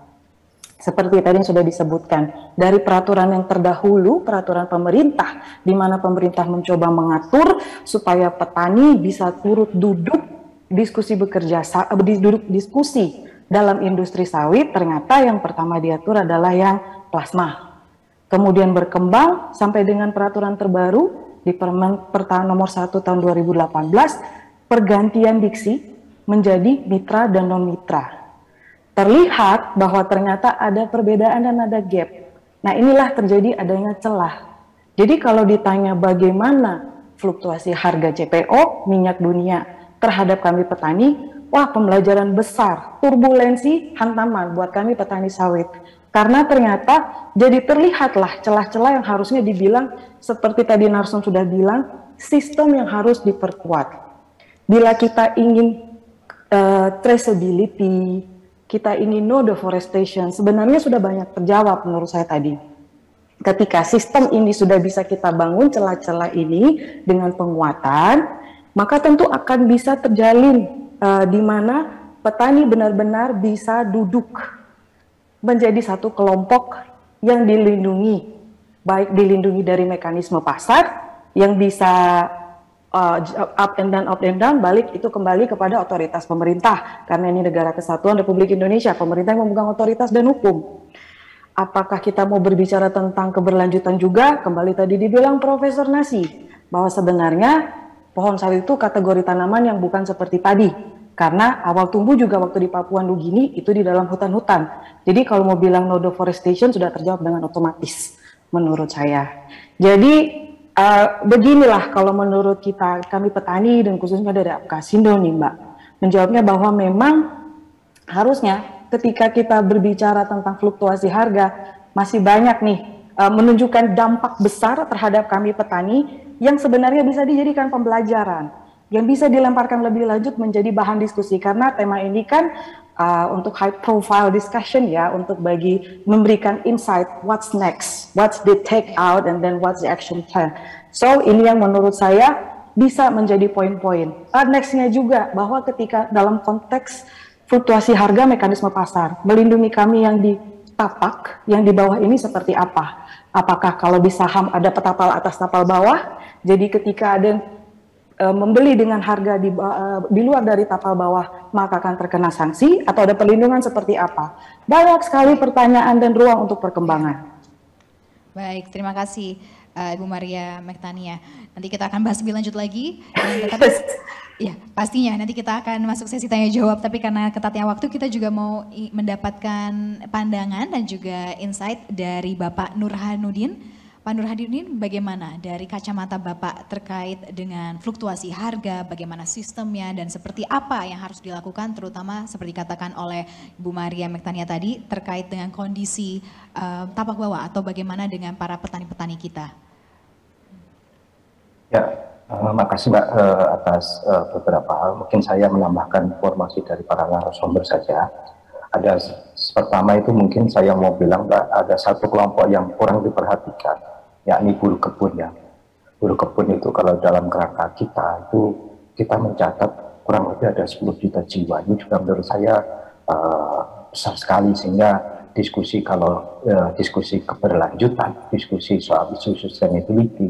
Seperti tadi yang sudah disebutkan, dari peraturan yang terdahulu, peraturan pemerintah, di mana pemerintah mencoba mengatur supaya petani bisa turut duduk diskusi bekerja uh, duduk diskusi dalam industri sawit ternyata yang pertama diatur adalah yang plasma. Kemudian berkembang sampai dengan peraturan terbaru di Permen Pertahanan nomor 1 tahun 2018 pergantian diksi menjadi mitra dan non mitra. Terlihat bahwa ternyata ada perbedaan dan ada gap. Nah, inilah terjadi adanya celah. Jadi kalau ditanya bagaimana fluktuasi harga CPO minyak dunia terhadap kami petani, wah pembelajaran besar, turbulensi, hantaman buat kami petani sawit. Karena ternyata jadi terlihatlah celah-celah yang harusnya dibilang seperti tadi Narsum sudah bilang, sistem yang harus diperkuat. Bila kita ingin uh, traceability, kita ingin no deforestation, sebenarnya sudah banyak terjawab menurut saya tadi. Ketika sistem ini sudah bisa kita bangun celah-celah ini dengan penguatan, maka tentu akan bisa terjalin uh, di mana petani benar-benar bisa duduk menjadi satu kelompok yang dilindungi, baik dilindungi dari mekanisme pasar yang bisa uh, up and down, up and down, balik itu kembali kepada otoritas pemerintah karena ini negara kesatuan Republik Indonesia, pemerintah yang memegang otoritas dan hukum. Apakah kita mau berbicara tentang keberlanjutan juga? Kembali tadi dibilang Profesor Nasi bahwa sebenarnya pohon sawit itu kategori tanaman yang bukan seperti padi. Karena awal tumbuh juga waktu di Papua Nugini itu di dalam hutan-hutan. Jadi kalau mau bilang no deforestation sudah terjawab dengan otomatis menurut saya. Jadi uh, beginilah kalau menurut kita kami petani dan khususnya dari Apkasindo nih Mbak. Menjawabnya bahwa memang harusnya ketika kita berbicara tentang fluktuasi harga masih banyak nih uh, menunjukkan dampak besar terhadap kami petani yang sebenarnya bisa dijadikan pembelajaran, yang bisa dilemparkan lebih lanjut menjadi bahan diskusi karena tema ini kan uh, untuk high profile discussion ya, untuk bagi memberikan insight what's next, what's the take out and then what's the action plan. So ini yang menurut saya bisa menjadi poin-poin. Uh, nextnya juga bahwa ketika dalam konteks fluktuasi harga mekanisme pasar, melindungi kami yang di tapak, yang di bawah ini seperti apa? Apakah kalau di saham ada petapal atas tapal bawah, jadi ketika ada uh, membeli dengan harga di, uh, di luar dari tapal bawah, maka akan terkena sanksi atau ada perlindungan seperti apa? Banyak sekali pertanyaan dan ruang untuk perkembangan. Baik, terima kasih uh, Ibu Maria Mektania. Nanti kita akan bahas lebih lanjut lagi. Tapi, [LAUGHS] ya pastinya nanti kita akan masuk sesi tanya jawab. Tapi karena ketatnya waktu, kita juga mau mendapatkan pandangan dan juga insight dari Bapak Nurhanudin Pak Nur Hadirin bagaimana dari kacamata Bapak terkait dengan fluktuasi harga, bagaimana sistemnya dan seperti apa yang harus dilakukan terutama seperti katakan oleh Bu Maria Mektania tadi terkait dengan kondisi uh, tapak bawah atau bagaimana dengan para petani-petani kita. Ya, uh, makasih Mbak uh, atas uh, beberapa hal. Mungkin saya menambahkan informasi dari para narasumber saja. Ada pertama itu mungkin saya mau bilang Mbak, ada satu kelompok yang kurang diperhatikan yakni buruh kebun ya. Buruh kebun itu kalau dalam kerangka kita itu kita mencatat kurang lebih ada 10 juta jiwa. Ini juga menurut saya uh, besar sekali sehingga diskusi kalau uh, diskusi keberlanjutan, diskusi soal isu sustainability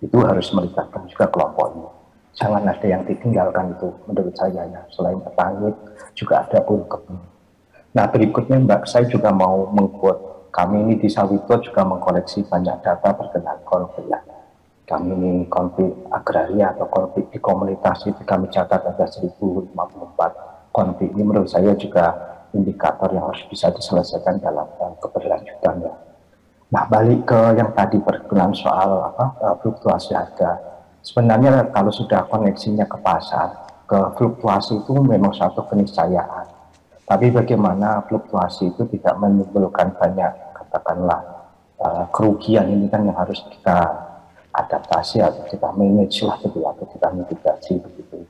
itu harus melibatkan juga kelompok ini. Jangan ada yang ditinggalkan itu menurut saya ya. Selain petani juga ada buruh kebun. Nah berikutnya Mbak saya juga mau mengquote kami ini di Sawito juga mengkoleksi banyak data berkenaan konflik. Kami ini konflik agraria atau konflik di komunitas itu kami catat ada 1054 konflik. Ini menurut saya juga indikator yang harus bisa diselesaikan dalam keberlanjutan ya. Nah balik ke yang tadi berkenaan soal apa eh, fluktuasi harga. Sebenarnya kalau sudah koneksinya ke pasar, ke fluktuasi itu memang satu keniscayaan. Tapi bagaimana fluktuasi itu tidak menimbulkan banyak katakanlah uh, kerugian ini kan yang harus kita adaptasi atau kita manage lah gitu atau kita mitigasi begitu.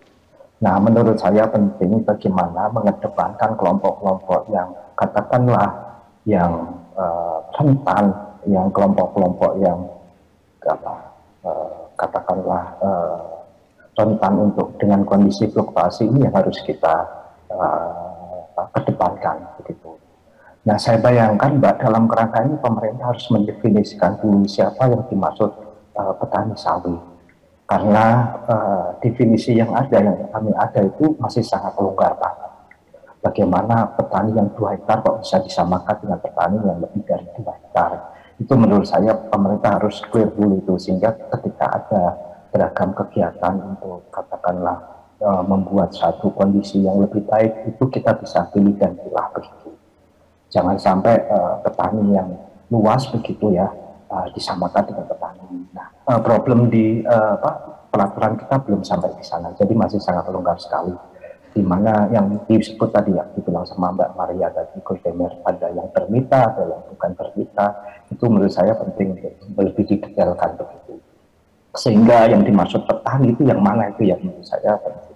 Nah menurut saya penting bagaimana mengedepankan kelompok-kelompok yang katakanlah yang uh, rentan, yang kelompok-kelompok yang apa uh, katakanlah uh, rentan untuk dengan kondisi fluktuasi ini yang harus kita uh, kedepankan begitu. Nah, saya bayangkan Mbak dalam kerangka ini pemerintah harus mendefinisikan dulu siapa yang dimaksud uh, petani sawit. karena uh, definisi yang ada yang kami ada itu masih sangat longgar Pak. Bagaimana petani yang dua hektar kok bisa disamakan dengan petani yang lebih dari dua hektar? Itu menurut saya pemerintah harus clear dulu itu sehingga ketika ada beragam kegiatan untuk katakanlah uh, membuat satu kondisi yang lebih baik itu kita bisa pilih dan pilih. Jangan sampai uh, petani yang luas begitu ya uh, disamakan dengan petani. Nah, uh, problem di uh, apa, peraturan kita belum sampai di sana, jadi masih sangat longgar sekali. Di mana yang disebut tadi ya, dibilang sama Mbak Maria tadi, Goldemer, ada yang termita, ada yang bukan termita, itu menurut saya penting lebih didetailkan begitu. Sehingga yang dimaksud petani itu yang mana itu yang menurut saya penting.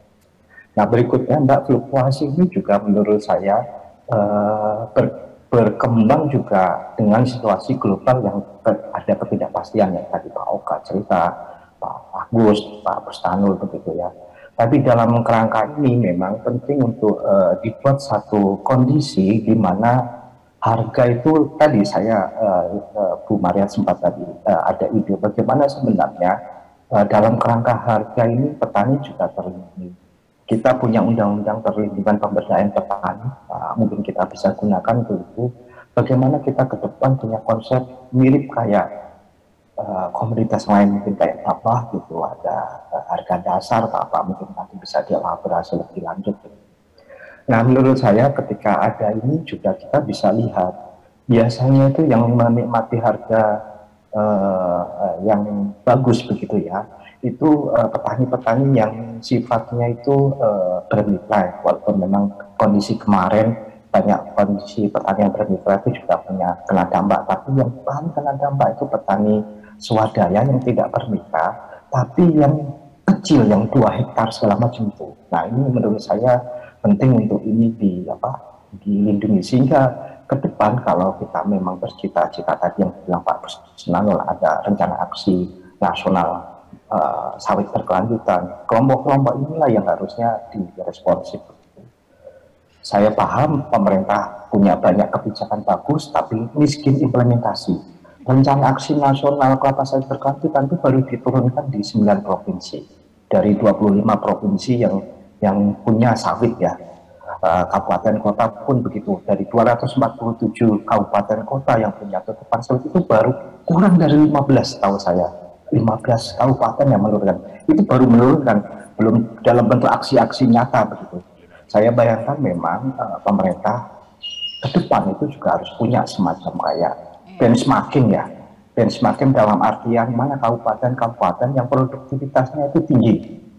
Nah berikutnya Mbak fluktuasi ini juga menurut saya uh, ber, berkembang juga dengan situasi global yang ada ketidakpastian yang tadi Pak Oka cerita, Pak Agus, Pak Bustanul begitu ya. Tapi dalam kerangka ini memang penting untuk uh, dibuat satu kondisi di mana harga itu tadi saya uh, uh, Bu Maria sempat tadi uh, ada ide bagaimana sebenarnya uh, dalam kerangka harga ini petani juga terlindungi kita punya undang-undang perlindungan pemberdayaan petani, uh, mungkin kita bisa gunakan dulu. Bagaimana kita ke depan punya konsep mirip kayak uh, komunitas lain, mungkin kayak apa gitu, ada uh, harga dasar apa mungkin nanti bisa dielaborasi lebih lanjut. Nah, menurut saya ketika ada ini juga kita bisa lihat biasanya itu yang menikmati harga uh, yang bagus begitu ya itu eh, petani-petani uh, yang sifatnya itu uh, bermitra. Walaupun memang kondisi kemarin banyak kondisi petani yang bermitra itu juga punya kena dampak. Tapi yang paling kena dampak itu petani swadaya yang tidak bermitra tapi yang kecil yang dua hektar segala macam itu. Nah ini menurut saya penting untuk ini di apa dilindungi. Sehingga ke depan kalau kita memang bercita-cita tadi yang bilang Pak Senanul ada rencana aksi nasional uh, sawit berkelanjutan. Kelompok-kelompok inilah yang harusnya diresponsif. Saya paham pemerintah punya banyak kebijakan bagus, tapi miskin implementasi. Rencana aksi nasional kelapa sawit berkelanjutan itu baru diturunkan di 9 provinsi. Dari 25 provinsi yang yang punya sawit ya. Uh, kabupaten kota pun begitu dari 247 kabupaten kota yang punya tutupan sawit itu baru kurang dari 15 tahu saya 15 kabupaten yang menurunkan. Itu baru menurunkan belum dalam bentuk aksi-aksi nyata begitu. Saya bayangkan memang uh, pemerintah ke depan itu juga harus punya semacam kayak benchmarking ya. Benchmarking dalam artian mana kabupaten-kabupaten yang produktivitasnya itu tinggi.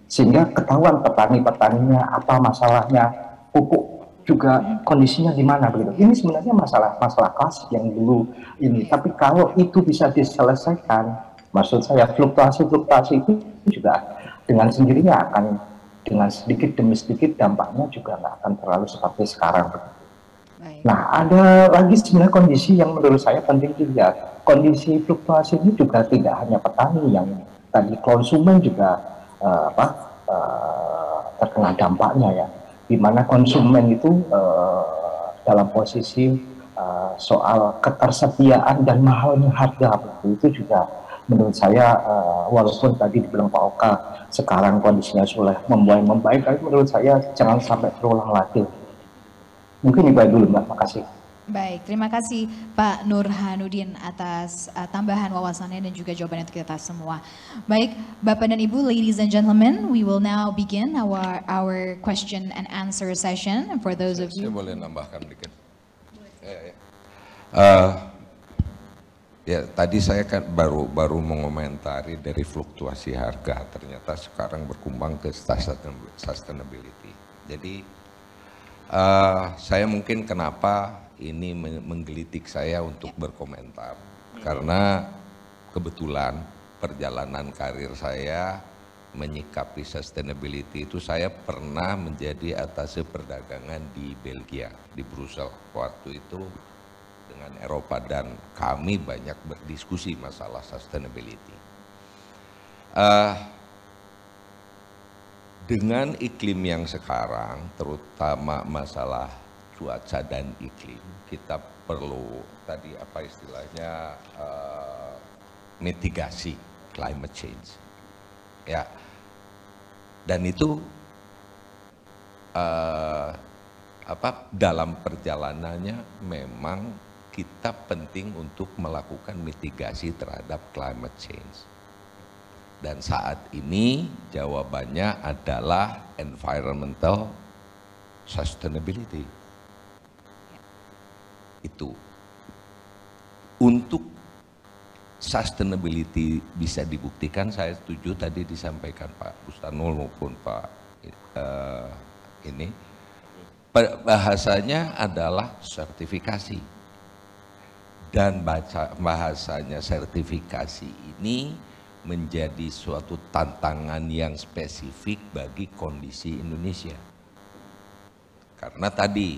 Sehingga ketahuan petani-petaninya apa masalahnya pupuk juga kondisinya di mana begitu. Ini sebenarnya masalah masalah klasik yang dulu ini. Tapi kalau itu bisa diselesaikan, Maksud saya fluktuasi-fluktuasi itu juga dengan sendirinya akan dengan sedikit demi sedikit dampaknya juga nggak akan terlalu seperti sekarang. Baik. Nah, ada lagi sebenarnya kondisi yang menurut saya penting dilihat. Kondisi fluktuasi ini juga tidak hanya petani yang tadi konsumen juga uh, apa uh, terkena dampaknya ya. Di mana konsumen itu uh, dalam posisi uh, soal ketersediaan dan mahalnya harga itu juga menurut saya uh, walaupun tadi dibilang Pak Oka sekarang kondisinya sudah membaik membaik tapi menurut saya jangan sampai terulang lagi mungkin itu dulu mbak makasih Baik, terima kasih Pak Nur Hanudin atas uh, tambahan wawasannya dan juga jawabannya untuk kita semua. Baik, Bapak dan Ibu, ladies and gentlemen, we will now begin our our question and answer session. And for those of you, saya boleh nambahkan dikit. Ya, ya. Uh, Ya, tadi saya kan baru baru mengomentari dari fluktuasi harga, ternyata sekarang berkembang ke sustainability. Jadi uh, saya mungkin kenapa ini menggelitik saya untuk berkomentar, karena kebetulan perjalanan karir saya menyikapi sustainability itu saya pernah menjadi atas perdagangan di Belgia, di Brussel. Waktu itu dengan Eropa dan kami banyak berdiskusi masalah sustainability. Uh, dengan iklim yang sekarang, terutama masalah cuaca dan iklim, kita perlu tadi apa istilahnya uh, mitigasi climate change. Ya. Dan itu uh, apa dalam perjalanannya memang kita penting untuk melakukan mitigasi terhadap climate change. Dan saat ini jawabannya adalah environmental sustainability. Itu. Untuk sustainability bisa dibuktikan, saya setuju tadi disampaikan Pak Bustanul maupun Pak uh, ini, bahasanya adalah sertifikasi. Dan baca, bahasanya sertifikasi ini menjadi suatu tantangan yang spesifik bagi kondisi Indonesia. Karena tadi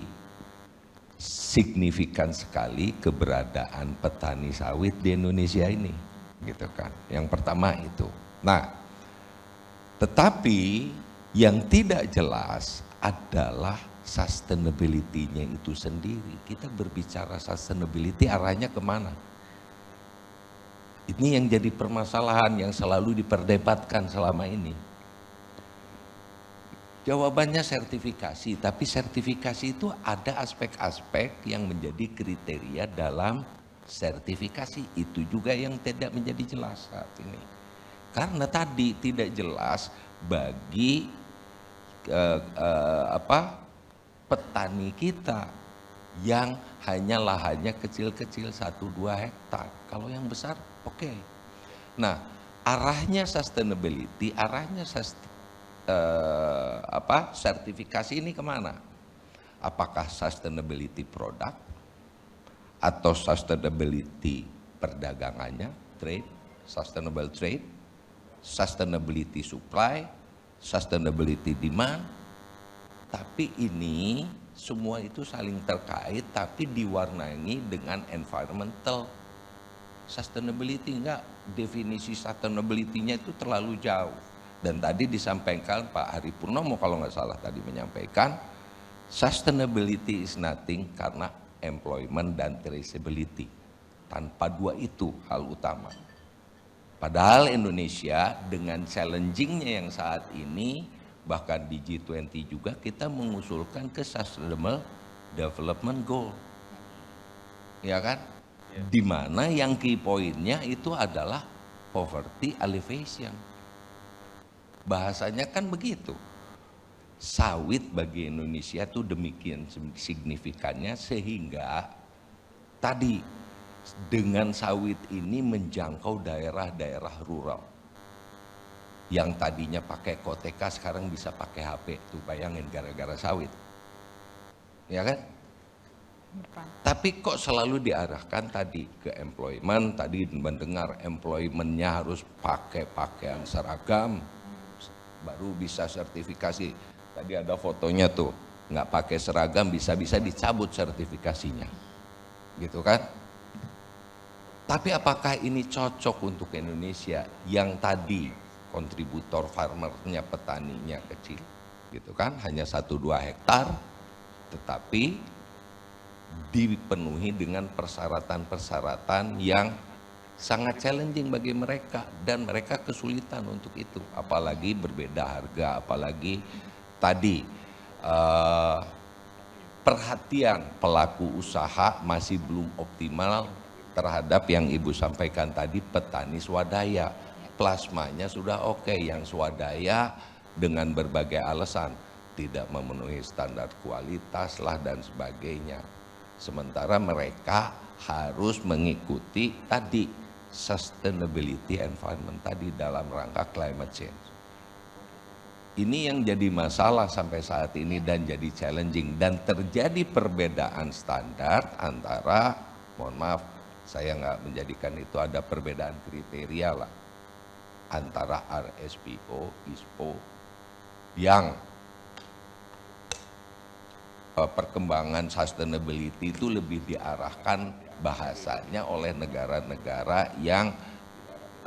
signifikan sekali keberadaan petani sawit di Indonesia ini, gitu kan. Yang pertama itu. Nah, tetapi yang tidak jelas adalah sustainability-nya itu sendiri. Kita berbicara sustainability arahnya ke mana? Ini yang jadi permasalahan yang selalu diperdebatkan selama ini. Jawabannya sertifikasi, tapi sertifikasi itu ada aspek-aspek yang menjadi kriteria dalam sertifikasi. Itu juga yang tidak menjadi jelas saat ini. Karena tadi tidak jelas bagi uh, uh, apa petani kita yang hanya lahannya kecil-kecil 1-2 hektar. Kalau yang besar oke. Okay. Nah, arahnya sustainability, arahnya sustainability eh, apa sertifikasi ini ke mana? Apakah sustainability produk atau sustainability perdagangannya, trade, sustainable trade, sustainability supply, sustainability demand. Tapi ini semua itu saling terkait tapi diwarnai dengan environmental sustainability enggak definisi sustainability-nya itu terlalu jauh dan tadi disampaikan Pak Hari Purnomo kalau nggak salah tadi menyampaikan sustainability is nothing karena employment dan traceability. Tanpa dua itu hal utama. Padahal Indonesia dengan challengingnya yang saat ini bahkan di G20 juga kita mengusulkan ke sustainable development goal. Ya kan? Ya. Di mana yang key pointnya itu adalah poverty alleviation Bahasanya kan begitu. Sawit bagi Indonesia itu demikian signifikannya sehingga tadi dengan sawit ini menjangkau daerah-daerah rural. Yang tadinya pakai koteka sekarang bisa pakai HP. Tuh bayangin gara-gara sawit. Ya kan? Tapi kok selalu diarahkan tadi ke employment, tadi mendengar employmentnya harus pakai pakaian seragam, baru bisa sertifikasi. Tadi ada fotonya tuh, nggak pakai seragam bisa-bisa dicabut sertifikasinya. Gitu kan? Tapi apakah ini cocok untuk Indonesia yang tadi kontributor farmernya, petaninya kecil, gitu kan? Hanya satu dua hektar, tetapi dipenuhi dengan persyaratan-persyaratan yang sangat challenging bagi mereka dan mereka kesulitan untuk itu apalagi berbeda harga apalagi tadi uh, perhatian pelaku usaha masih belum optimal terhadap yang ibu sampaikan tadi petani swadaya plasmanya sudah oke okay. yang swadaya dengan berbagai alasan tidak memenuhi standar kualitas lah dan sebagainya sementara mereka harus mengikuti tadi sustainability environment tadi dalam rangka climate change. Ini yang jadi masalah sampai saat ini dan jadi challenging dan terjadi perbedaan standar antara, mohon maaf, saya nggak menjadikan itu ada perbedaan kriteria lah antara RSPO, ISPO yang uh, perkembangan sustainability itu lebih diarahkan bahasanya oleh negara-negara yang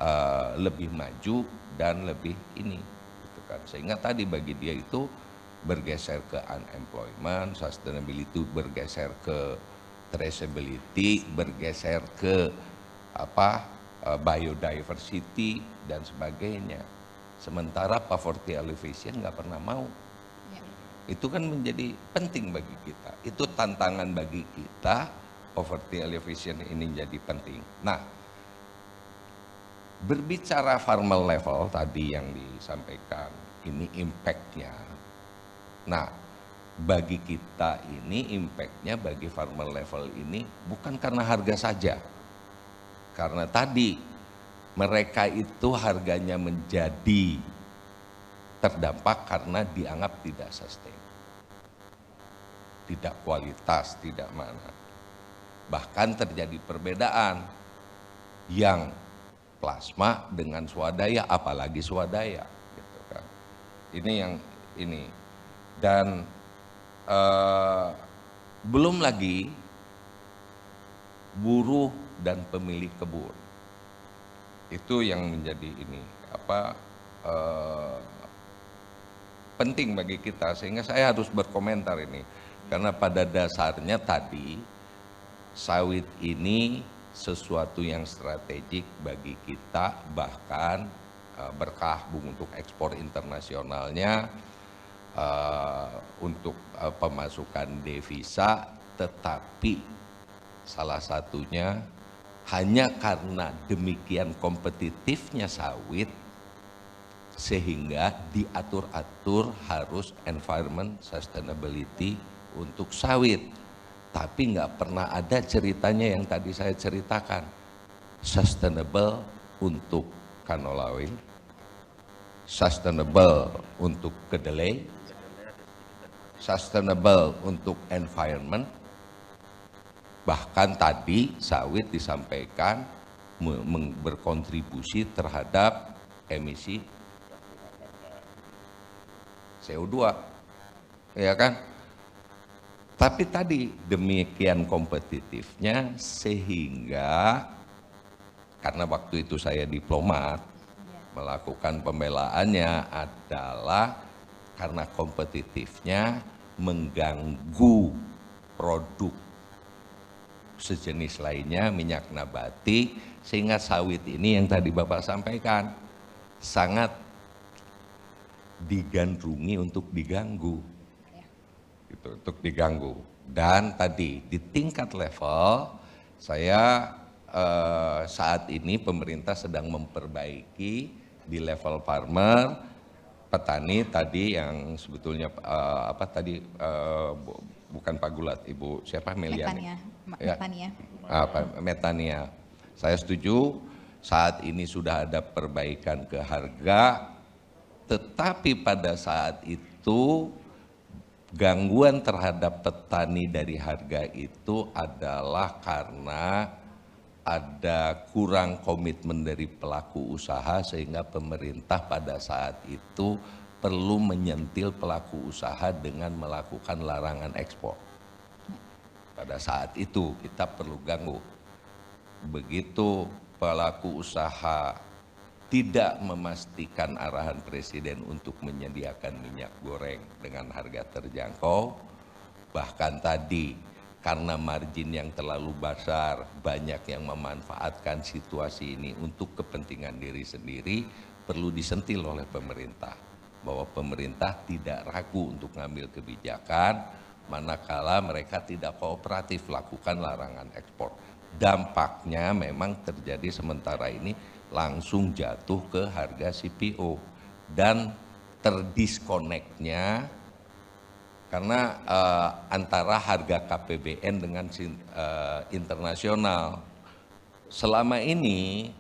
uh, lebih maju dan lebih ini gitu kan. Sehingga tadi bagi dia itu bergeser ke unemployment sustainability bergeser ke traceability bergeser ke apa uh, biodiversity dan sebagainya Sementara poverty alleviation nggak pernah mau. Itu kan menjadi penting bagi kita. Itu tantangan bagi kita, poverty alleviation ini jadi penting. Nah, berbicara farmer level tadi yang disampaikan, ini impactnya. Nah, bagi kita ini impactnya bagi farmer level ini bukan karena harga saja. Karena tadi mereka itu harganya menjadi terdampak karena dianggap tidak sustain. Tidak kualitas, tidak mana. Bahkan terjadi perbedaan yang plasma dengan swadaya, apalagi swadaya. Gitu kan. Ini yang ini. Dan eh, belum lagi buruh dan pemilik kebun. Itu yang menjadi ini apa eh, penting bagi kita. Sehingga saya harus berkomentar ini. Karena pada dasarnya tadi sawit ini sesuatu yang strategik bagi kita bahkan uh, berkah untuk ekspor internasionalnya uh, untuk uh, pemasukan devisa tetapi salah satunya hanya karena demikian kompetitifnya sawit sehingga diatur-atur harus environment sustainability untuk sawit tapi nggak pernah ada ceritanya yang tadi saya ceritakan. Sustainable untuk canola oil, sustainable untuk kedelai, sustainable untuk environment, bahkan tadi sawit disampaikan berkontribusi terhadap emisi CO2 ya kan? Tapi tadi demikian kompetitifnya sehingga karena waktu itu saya diplomat melakukan pembelaannya adalah karena kompetitifnya mengganggu produk sejenis lainnya minyak nabati sehingga sawit ini yang tadi Bapak sampaikan sangat digandrungi untuk diganggu gitu, untuk diganggu. Dan tadi di tingkat level saya eh, saat ini pemerintah sedang memperbaiki di level farmer, petani tadi yang sebetulnya eh, apa tadi eh, bukan Pak Gulat, Ibu siapa Meliani? Metania. Ya. Metania. Apa, Metania. Saya setuju saat ini sudah ada perbaikan ke harga, tetapi pada saat itu gangguan terhadap petani dari harga itu adalah karena ada kurang komitmen dari pelaku usaha sehingga pemerintah pada saat itu perlu menyentil pelaku usaha dengan melakukan larangan ekspor. Pada saat itu kita perlu ganggu. Begitu pelaku usaha tidak memastikan arahan presiden untuk menyediakan minyak goreng dengan harga terjangkau. Bahkan tadi karena margin yang terlalu besar, banyak yang memanfaatkan situasi ini untuk kepentingan diri sendiri, perlu disentil oleh pemerintah. Bahwa pemerintah tidak ragu untuk mengambil kebijakan, manakala mereka tidak kooperatif lakukan larangan ekspor. Dampaknya memang terjadi sementara ini langsung jatuh ke harga CPO dan terdiskoneknya karena uh, antara harga KPBN dengan uh, internasional selama ini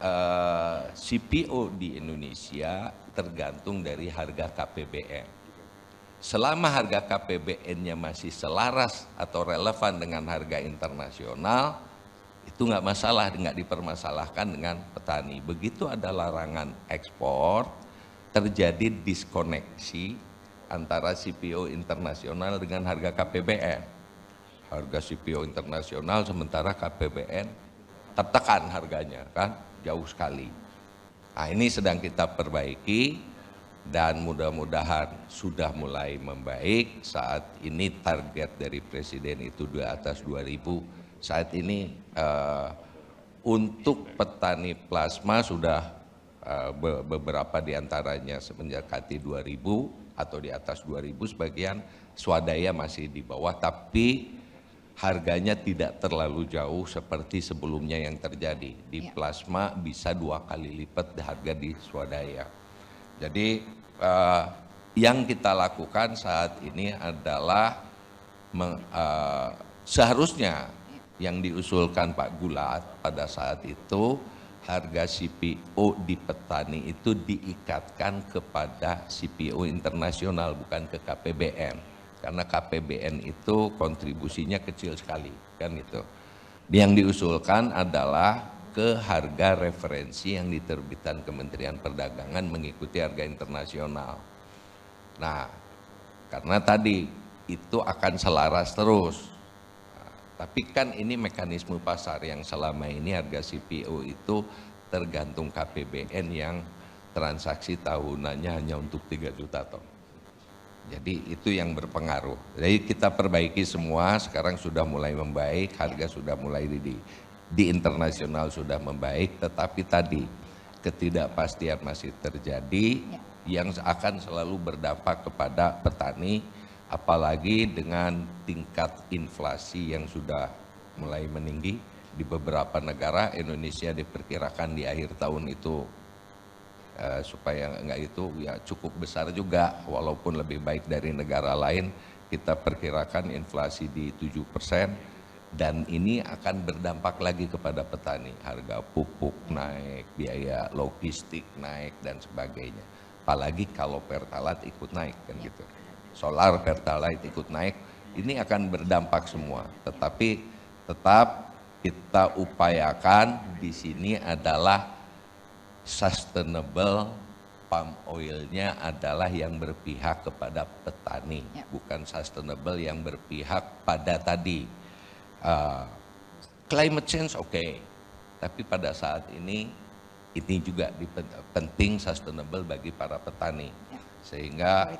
uh, eh, CPO di Indonesia tergantung dari harga KPBN. Selama harga KPBN-nya masih selaras atau relevan dengan harga internasional, itu nggak masalah, nggak dipermasalahkan dengan petani. Begitu ada larangan ekspor, terjadi diskoneksi antara CPO internasional dengan harga KPBN. Harga CPO internasional sementara KPBN tertekan harganya kan jauh sekali. Nah ini sedang kita perbaiki dan mudah-mudahan sudah mulai membaik. Saat ini target dari Presiden itu di atas 2000 saat ini uh, untuk petani plasma sudah uh, be beberapa di antaranya mendekati 2000 atau di atas 2000, sebagian swadaya masih di bawah, tapi harganya tidak terlalu jauh seperti sebelumnya yang terjadi. Di ya. plasma bisa dua kali lipat harga di swadaya. Jadi uh, yang kita lakukan saat ini adalah meng, uh, seharusnya yang diusulkan Pak Gulat pada saat itu harga CPO di petani itu diikatkan kepada CPO internasional bukan ke KPBN karena KPBN itu kontribusinya kecil sekali kan itu. Yang diusulkan adalah ke harga referensi yang diterbitkan Kementerian Perdagangan mengikuti harga internasional. Nah, karena tadi itu akan selaras terus. Nah, tapi kan ini mekanisme pasar yang selama ini harga CPO itu tergantung KPBN yang transaksi tahunannya hanya untuk 3 juta ton. Jadi itu yang berpengaruh. Jadi kita perbaiki semua, sekarang sudah mulai membaik, harga sudah mulai di, di internasional sudah membaik, tetapi tadi ketidakpastian masih terjadi ya. yang akan selalu berdampak kepada petani, apalagi dengan tingkat inflasi yang sudah mulai meninggi di beberapa negara, Indonesia diperkirakan di akhir tahun itu uh, supaya enggak itu ya cukup besar juga walaupun lebih baik dari negara lain. Kita perkirakan inflasi di 7 persen dan ini akan berdampak lagi kepada petani harga pupuk naik biaya logistik naik dan sebagainya apalagi kalau pertalite ikut naik kan gitu solar pertalite ikut naik ini akan berdampak semua tetapi tetap kita upayakan di sini adalah sustainable palm oilnya adalah yang berpihak kepada petani, ya. bukan sustainable yang berpihak pada tadi. Uh, climate change oke, okay. tapi pada saat ini ini juga penting sustainable bagi para petani, ya. sehingga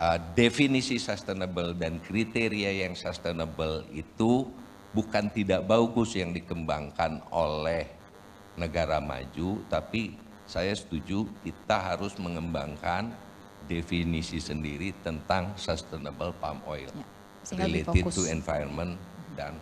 uh, definisi sustainable dan kriteria yang sustainable itu bukan tidak bagus yang dikembangkan oleh negara maju, tapi saya setuju kita harus mengembangkan definisi sendiri tentang sustainable palm oil ya, related to environment dan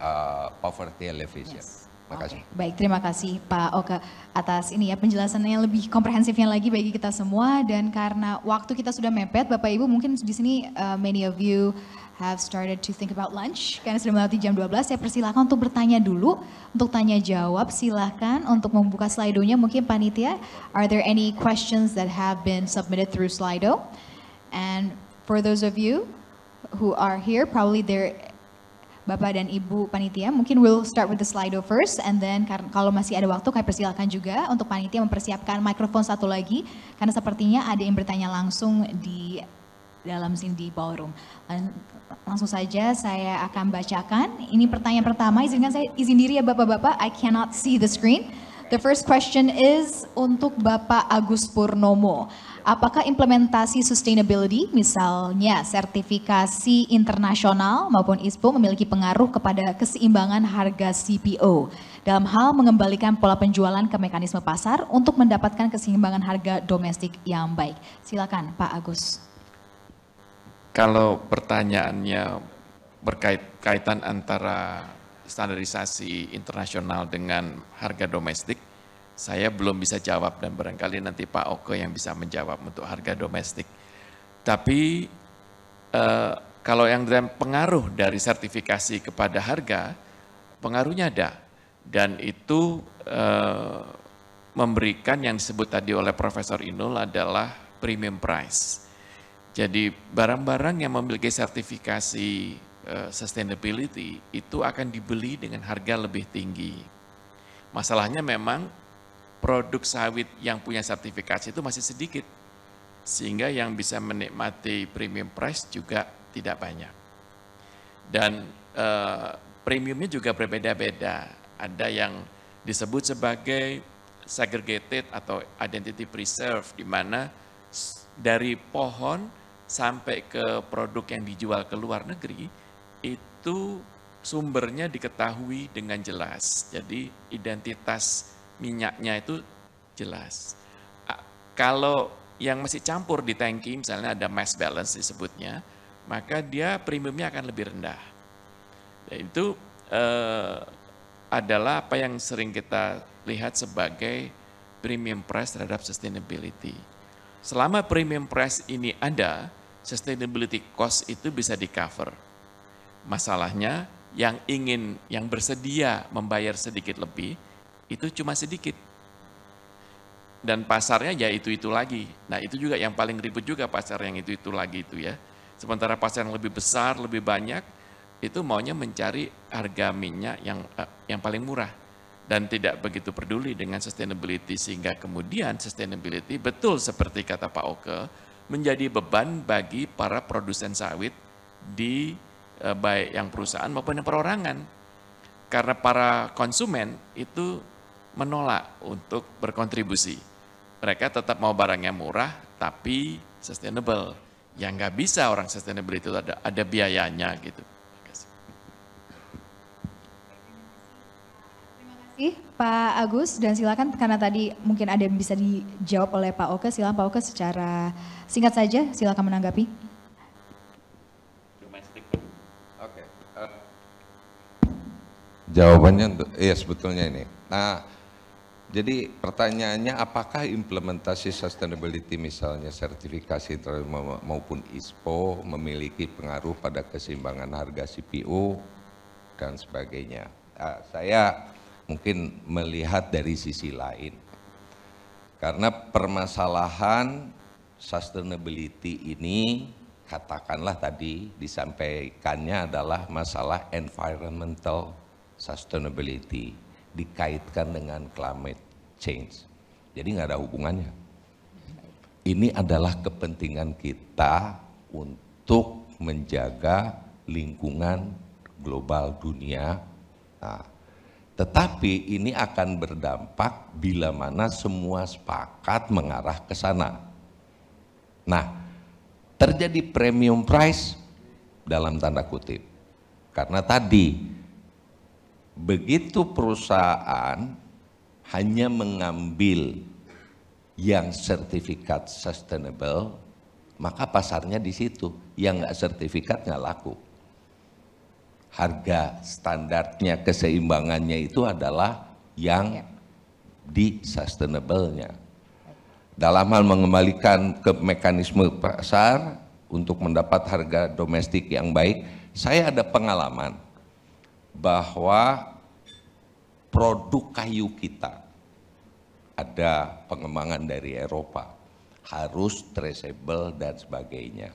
uh, poverty alleviation. Yes. Makasih. Okay. Baik, terima kasih Pak Oka atas ini ya penjelasannya yang lebih komprehensifnya lagi bagi kita semua dan karena waktu kita sudah mepet, Bapak Ibu mungkin di sini uh, many of you have started to think about lunch karena sudah melewati jam 12. Saya persilahkan untuk bertanya dulu, untuk tanya jawab silahkan untuk membuka Slido-nya mungkin panitia. Are there any questions that have been submitted through Slido? And for those of you who are here, probably there Bapak dan Ibu panitia, mungkin we'll start with the Slido first, and then kalau masih ada waktu, kami persilakan juga untuk panitia mempersiapkan mikrofon satu lagi, karena sepertinya ada yang bertanya langsung di dalam sini di ballroom. Langsung saja saya akan bacakan. Ini pertanyaan pertama, izinkan saya izin diri ya Bapak-bapak, I cannot see the screen. The first question is untuk Bapak Agus Purnomo. Apakah implementasi sustainability, misalnya sertifikasi internasional maupun ISPO memiliki pengaruh kepada keseimbangan harga CPO dalam hal mengembalikan pola penjualan ke mekanisme pasar untuk mendapatkan keseimbangan harga domestik yang baik? Silakan Pak Agus. Kalau pertanyaannya berkaitan antara standarisasi internasional dengan harga domestik, saya belum bisa jawab dan barangkali nanti Pak Oke yang bisa menjawab untuk harga domestik. Tapi eh, kalau yang dalam pengaruh dari sertifikasi kepada harga, pengaruhnya ada. Dan itu eh, memberikan yang disebut tadi oleh Profesor Inul adalah premium price. Jadi barang-barang yang memiliki sertifikasi uh, sustainability itu akan dibeli dengan harga lebih tinggi. Masalahnya memang produk sawit yang punya sertifikasi itu masih sedikit. Sehingga yang bisa menikmati premium price juga tidak banyak. Dan uh, premiumnya juga berbeda-beda. Ada yang disebut sebagai segregated atau identity preserve di mana dari pohon sampai ke produk yang dijual ke luar negeri, itu sumbernya diketahui dengan jelas. Jadi identitas minyaknya itu Jelas. Kalau yang masih campur di tangki, misalnya ada mass balance disebutnya, maka dia premiumnya akan lebih rendah. Dan itu eh, adalah apa yang sering kita lihat sebagai premium price terhadap sustainability. Selama premium price ini ada, sustainability cost itu bisa di cover. Masalahnya yang ingin, yang bersedia membayar sedikit lebih, itu cuma sedikit dan pasarnya ya itu-itu lagi. Nah itu juga yang paling ribet juga pasar yang itu-itu lagi itu ya. Sementara pasar yang lebih besar, lebih banyak, itu maunya mencari harga minyak yang uh, yang paling murah dan tidak begitu peduli dengan sustainability sehingga kemudian sustainability betul seperti kata Pak Oke menjadi beban bagi para produsen sawit di uh, baik yang perusahaan maupun yang perorangan karena para konsumen itu menolak untuk berkontribusi mereka tetap mau barangnya murah tapi sustainable. Yang nggak bisa orang sustainable itu ada ada biayanya gitu. kasih Pak Agus dan silakan karena tadi mungkin ada yang bisa dijawab oleh Pak Oke, silakan Pak Oke secara singkat saja silakan menanggapi. Oke. Uh, jawabannya untuk iya sebetulnya ini. Nah, jadi pertanyaannya apakah implementasi sustainability misalnya sertifikasi maupun ISPO memiliki pengaruh pada keseimbangan harga CPO dan sebagainya. Nah, saya mungkin melihat dari sisi lain. Karena permasalahan sustainability ini katakanlah tadi disampaikannya adalah masalah environmental sustainability dikaitkan dengan climate change. Jadi nggak ada hubungannya. Ini adalah kepentingan kita untuk menjaga lingkungan global dunia. Nah, tetapi ini akan berdampak bila mana semua sepakat mengarah ke sana. Nah, terjadi premium price dalam tanda kutip. Karena tadi begitu perusahaan hanya mengambil yang sertifikat sustainable, maka pasarnya di situ. Yang nggak sertifikat nggak laku. Harga standarnya keseimbangannya itu adalah yang ya. di sustainable-nya. Dalam hal mengembalikan ke mekanisme pasar untuk mendapat harga domestik yang baik, saya ada pengalaman bahwa produk kayu kita ada pengembangan dari Eropa harus traceable dan sebagainya.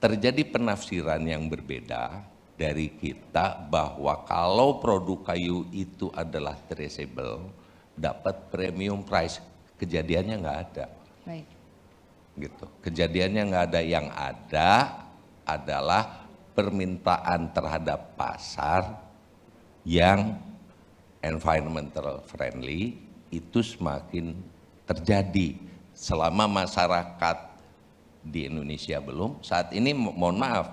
Terjadi penafsiran yang berbeda dari kita bahwa kalau produk kayu itu adalah traceable dapat premium price kejadiannya nggak ada. Baik. Gitu. Kejadiannya nggak ada yang ada adalah permintaan terhadap pasar yang environmental friendly itu semakin terjadi selama masyarakat di Indonesia belum. Saat ini mohon maaf,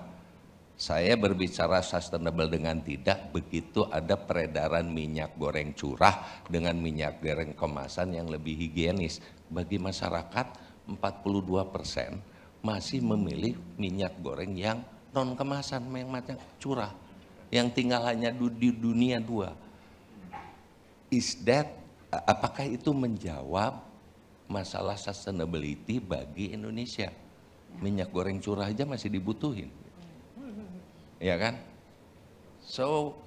saya berbicara sustainable dengan tidak begitu ada peredaran minyak goreng curah dengan minyak goreng kemasan yang lebih higienis. Bagi masyarakat 42 persen masih memilih minyak goreng yang non kemasan yang macam curah. Yang tinggal hanya di dunia dua. Is that apakah itu menjawab masalah sustainability bagi Indonesia? Minyak goreng curah aja masih dibutuhin. Ya kan? So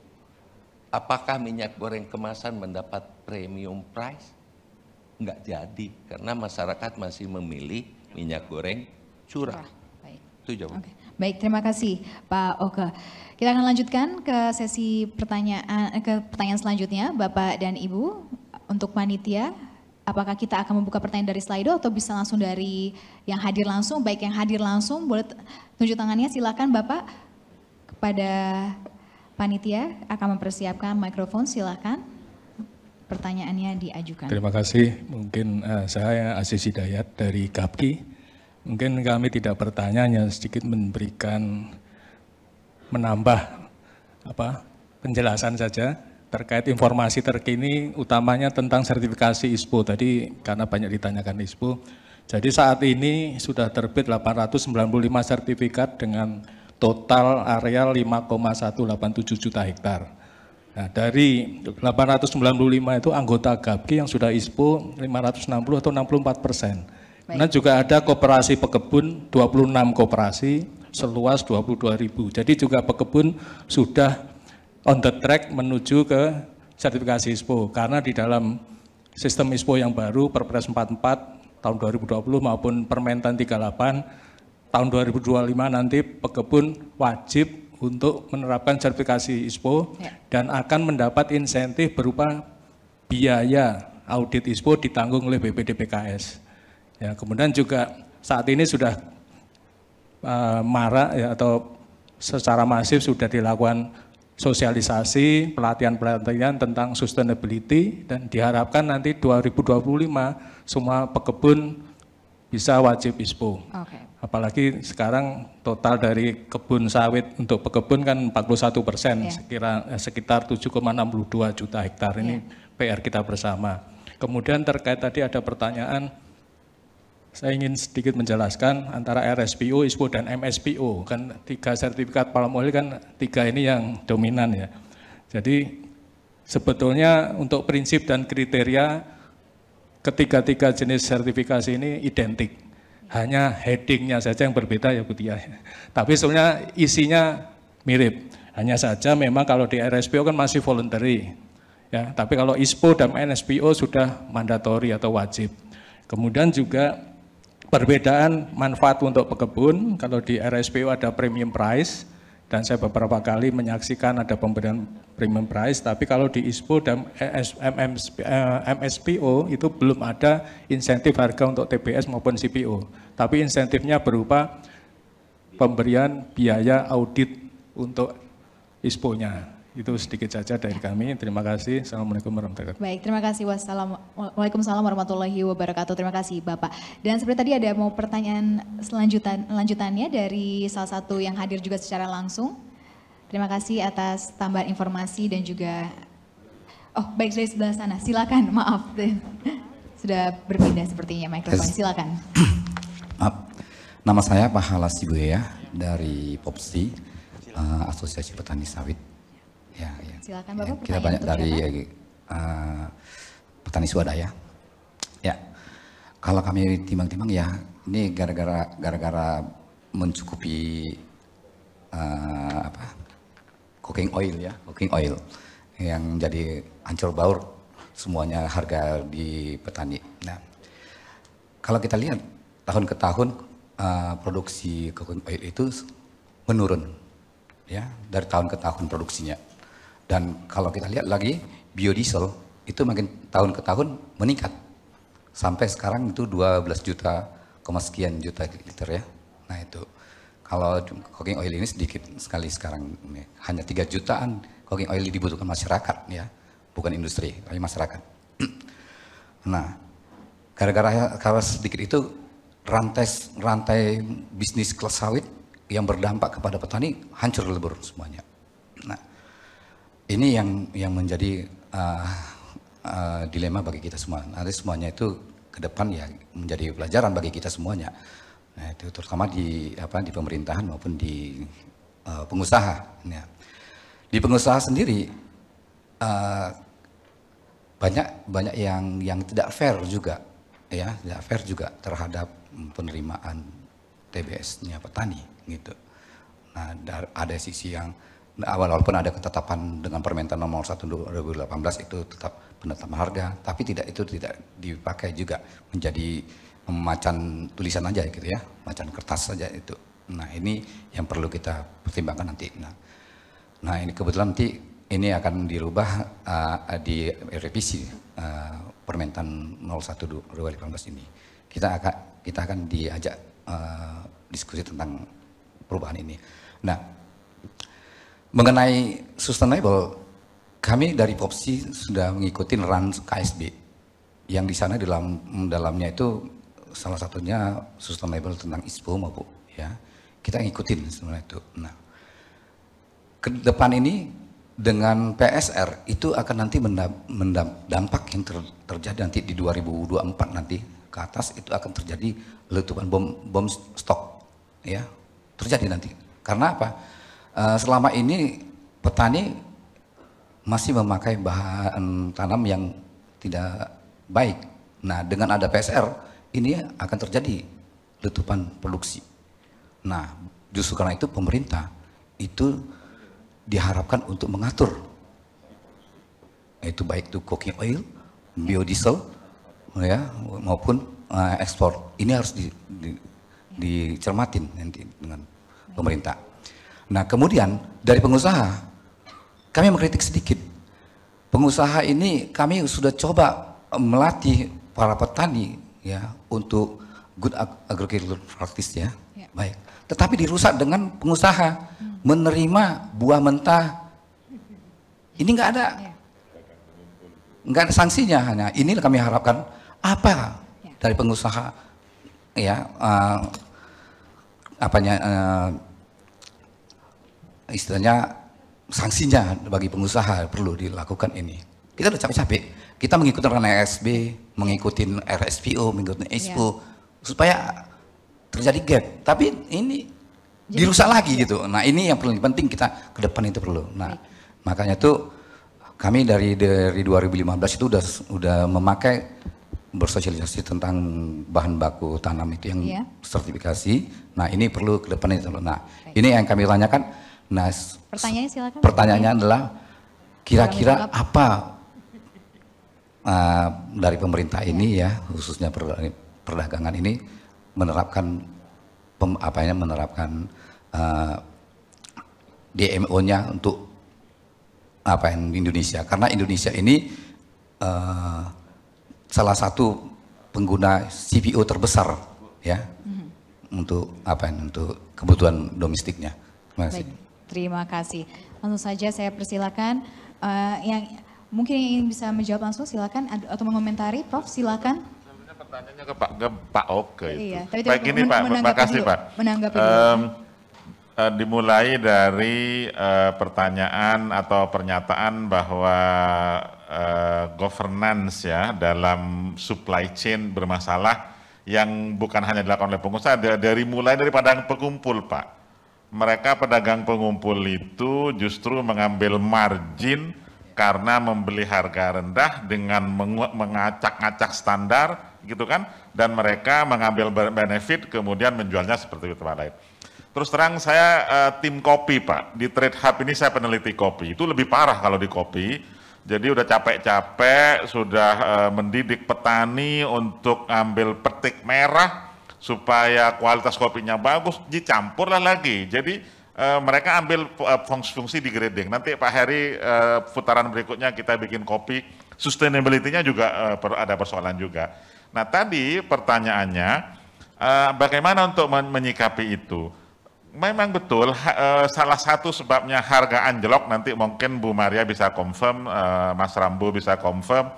apakah minyak goreng kemasan mendapat premium price? Nggak jadi karena masyarakat masih memilih minyak goreng curah, curah. Baik. itu jawaban. Okay. Baik, terima kasih Pak Oke. Kita akan lanjutkan ke sesi pertanyaan ke pertanyaan selanjutnya, Bapak dan Ibu. Untuk panitia, apakah kita akan membuka pertanyaan dari Slido atau bisa langsung dari yang hadir langsung? Baik yang hadir langsung, boleh tunjuk tangannya silakan Bapak kepada panitia akan mempersiapkan mikrofon silakan pertanyaannya diajukan. Terima kasih. Mungkin uh, saya Aziz Hidayat dari GAPKI. Mungkin kami tidak bertanya, hanya sedikit memberikan menambah apa penjelasan saja terkait informasi terkini utamanya tentang sertifikasi ISPO tadi karena banyak ditanyakan ISPO. Jadi saat ini sudah terbit 895 sertifikat dengan total area 5,187 juta hektar. Nah, dari 895 itu anggota GAPKI yang sudah ISPO 560 atau 64 persen. Kemudian juga ada kooperasi pekebun 26 kooperasi seluas 22 ribu. Jadi juga pekebun sudah on the track menuju ke sertifikasi ISPO karena di dalam sistem ISPO yang baru Perpres 44 tahun 2020 maupun Permentan 38 tahun 2025 nanti pekebun wajib untuk menerapkan sertifikasi ISPO ya. dan akan mendapat insentif berupa biaya audit ISPO ditanggung oleh BPDPKS. Ya, kemudian juga saat ini sudah uh, marak ya atau secara masif sudah dilakukan sosialisasi, pelatihan-pelatihan tentang sustainability dan diharapkan nanti 2025 semua pekebun bisa wajib ISPO. Okay. Apalagi sekarang total dari kebun sawit untuk pekebun kan 41 persen, yeah. sekira, eh, sekitar 7,62 juta hektar. Ini yeah. PR kita bersama. Kemudian terkait tadi ada pertanyaan saya ingin sedikit menjelaskan antara RSPO, ISPO, dan MSPO. Kan tiga sertifikat palm oil kan tiga ini yang dominan ya. Jadi sebetulnya untuk prinsip dan kriteria ketiga-tiga jenis sertifikasi ini identik. Hanya headingnya saja yang berbeda ya Bu Tia. Tapi sebenarnya isinya mirip. Hanya saja memang kalau di RSPO kan masih voluntary. Ya, tapi kalau ISPO dan NSPO sudah mandatori atau wajib. Kemudian juga perbedaan manfaat untuk pekebun, kalau di RSPO ada premium price, dan saya beberapa kali menyaksikan ada pemberian premium price, tapi kalau di ISPO dan MSPO itu belum ada insentif harga untuk TBS maupun CPO. Tapi insentifnya berupa pemberian biaya audit untuk ISPO-nya. Itu sedikit saja dari kami. Terima kasih. Assalamualaikum warahmatullahi wabarakatuh. Baik, terima kasih. Wassalamualaikum warahmatullahi wabarakatuh. Terima kasih Bapak. Dan seperti tadi ada mau pertanyaan selanjutan lanjutannya dari salah satu yang hadir juga secara langsung. Terima kasih atas tambahan informasi dan juga Oh, baik dari sebelah sana. Silakan, maaf. [LAUGHS] Sudah berpindah sepertinya mikrofon. Silakan. [CLEARS THROAT] Maaf. Nama saya Pak Halas ya dari POPSI, uh, Asosiasi Petani Sawit. Ya, ya. Silakan Bapak. Ya, kita banyak dari uh, petani swadaya. Ya, kalau kami timbang-timbang ya, ini gara-gara gara-gara mencukupi uh, apa cooking oil ya, cooking oil yang jadi hancur baur semuanya harga di petani. Nah, kalau kita lihat tahun ke tahun uh, produksi cooking oil itu menurun ya dari tahun ke tahun produksinya. Dan kalau kita lihat lagi biodiesel itu makin tahun ke tahun meningkat. Sampai sekarang itu 12 juta, sekian juta liter ya. Nah itu kalau cooking oil ini sedikit sekali sekarang hanya 3 jutaan cooking oil dibutuhkan masyarakat ya, bukan industri, tapi masyarakat. [CLEARS THROAT] nah, gara-gara kalau sedikit itu rantai rantai bisnis kelas sawit yang berdampak kepada petani hancur lebur semuanya. Ini yang yang menjadi uh, uh, dilema bagi kita semua. Nanti semuanya itu ke depan ya menjadi pelajaran bagi kita semuanya. Nah, itu terutama di apa di pemerintahan maupun di uh, pengusaha. Ya. Di pengusaha sendiri uh, banyak banyak yang yang tidak fair juga, ya tidak fair juga terhadap penerimaan TBS-nya petani gitu. Nah, ada sisi yang awal walaupun ada ketetapan dengan permintaan nomor 1 2018 itu tetap penetapan harga, tapi tidak itu tidak dipakai juga menjadi macan tulisan aja gitu ya, macan kertas saja itu. Nah ini yang perlu kita pertimbangkan nanti. Nah, nah ini kebetulan nanti ini akan dirubah uh, di revisi uh, permintaan 01 2018 ini. Kita akan kita akan diajak uh, diskusi tentang perubahan ini. Nah, Mengenai sustainable, kami dari POPSI sudah mengikuti RAN KSB yang di sana dalam dalamnya itu salah satunya sustainable tentang ISPO maupun ya kita ngikutin sebenarnya itu. Nah, ke depan ini dengan PSR itu akan nanti mendam, mendam, dampak yang ter, terjadi nanti di 2024 nanti ke atas itu akan terjadi letupan bom bom stok ya terjadi nanti. Karena apa uh, selama ini petani masih memakai bahan tanam yang tidak baik nah dengan ada PSR ini akan terjadi letupan produksi nah justru karena itu pemerintah itu diharapkan untuk mengatur yaitu baik itu cooking oil, biodiesel ya maupun uh, ekspor. Ini harus di, di, dicermatin nanti dengan pemerintah. Nah, kemudian dari pengusaha kami mengkritik sedikit. Pengusaha ini kami sudah coba melatih para petani ya untuk good agricultural practice ya. ya. Baik. Tetapi dirusak dengan pengusaha. Hmm menerima buah mentah ini nggak ada ya. nggak ada sanksinya hanya ini kami harapkan apa ya. dari pengusaha ya uh, apanya uh, istilahnya sanksinya bagi pengusaha perlu dilakukan ini kita udah capek-capek kita mengikuti RSB mengikuti RSPO mengikuti ISPO ya. supaya terjadi gap tapi ini dirusak lagi gitu. Nah ini yang perlu penting kita ke depan itu perlu. Nah makanya tuh kami dari dari 2015 itu udah udah memakai bersosialisasi tentang bahan baku tanam itu yang yeah. sertifikasi. Nah ini perlu ke depan itu. Nah Baik. ini yang kami tanyakan. Nah pertanyaannya silakan. Pertanyaannya adalah kira-kira apa uh, dari pemerintah ini ya khususnya perdagangan ini menerapkan pem, apanya menerapkan uh, eh, DMO-nya untuk apa yang Indonesia karena Indonesia ini uh, salah satu pengguna CPO terbesar ya mm-hmm. untuk apa yang untuk kebutuhan domestiknya. Terima kasih. Baik, terima kasih. Langsung saja saya persilakan uh, yang mungkin yang ingin bisa menjawab langsung silakan atau mengomentari Prof silakan pertanyaannya ke Pak ke Pak Oke itu. Iya, tapi Baik ini Pak, terima kasih Pak. Menanggapi um, uh, dimulai dari uh, pertanyaan atau pernyataan bahwa uh, governance ya dalam supply chain bermasalah yang bukan hanya dilakukan oleh pengusaha, dari mulai dari pedagang pengumpul Pak. Mereka pedagang pengumpul itu justru mengambil margin karena membeli harga rendah dengan mengacak-ngacak standar gitu kan? Dan mereka mengambil benefit kemudian menjualnya seperti itu Pak lain. Terus terang saya uh, tim kopi Pak, di Trade Hub ini saya peneliti kopi, itu lebih parah kalau di kopi, jadi udah capek-capek, sudah uh, mendidik petani untuk ambil petik merah, supaya kualitas kopinya bagus, dicampurlah lagi, jadi uh, mereka ambil fungsi-fungsi di grading, nanti Pak Heri uh, putaran berikutnya kita bikin kopi, sustainability-nya juga uh, ada persoalan juga. Nah tadi pertanyaannya, uh, bagaimana untuk menyikapi itu? Memang betul, salah satu sebabnya harga anjlok, nanti mungkin Bu Maria bisa confirm, uh, Mas Rambu bisa confirm.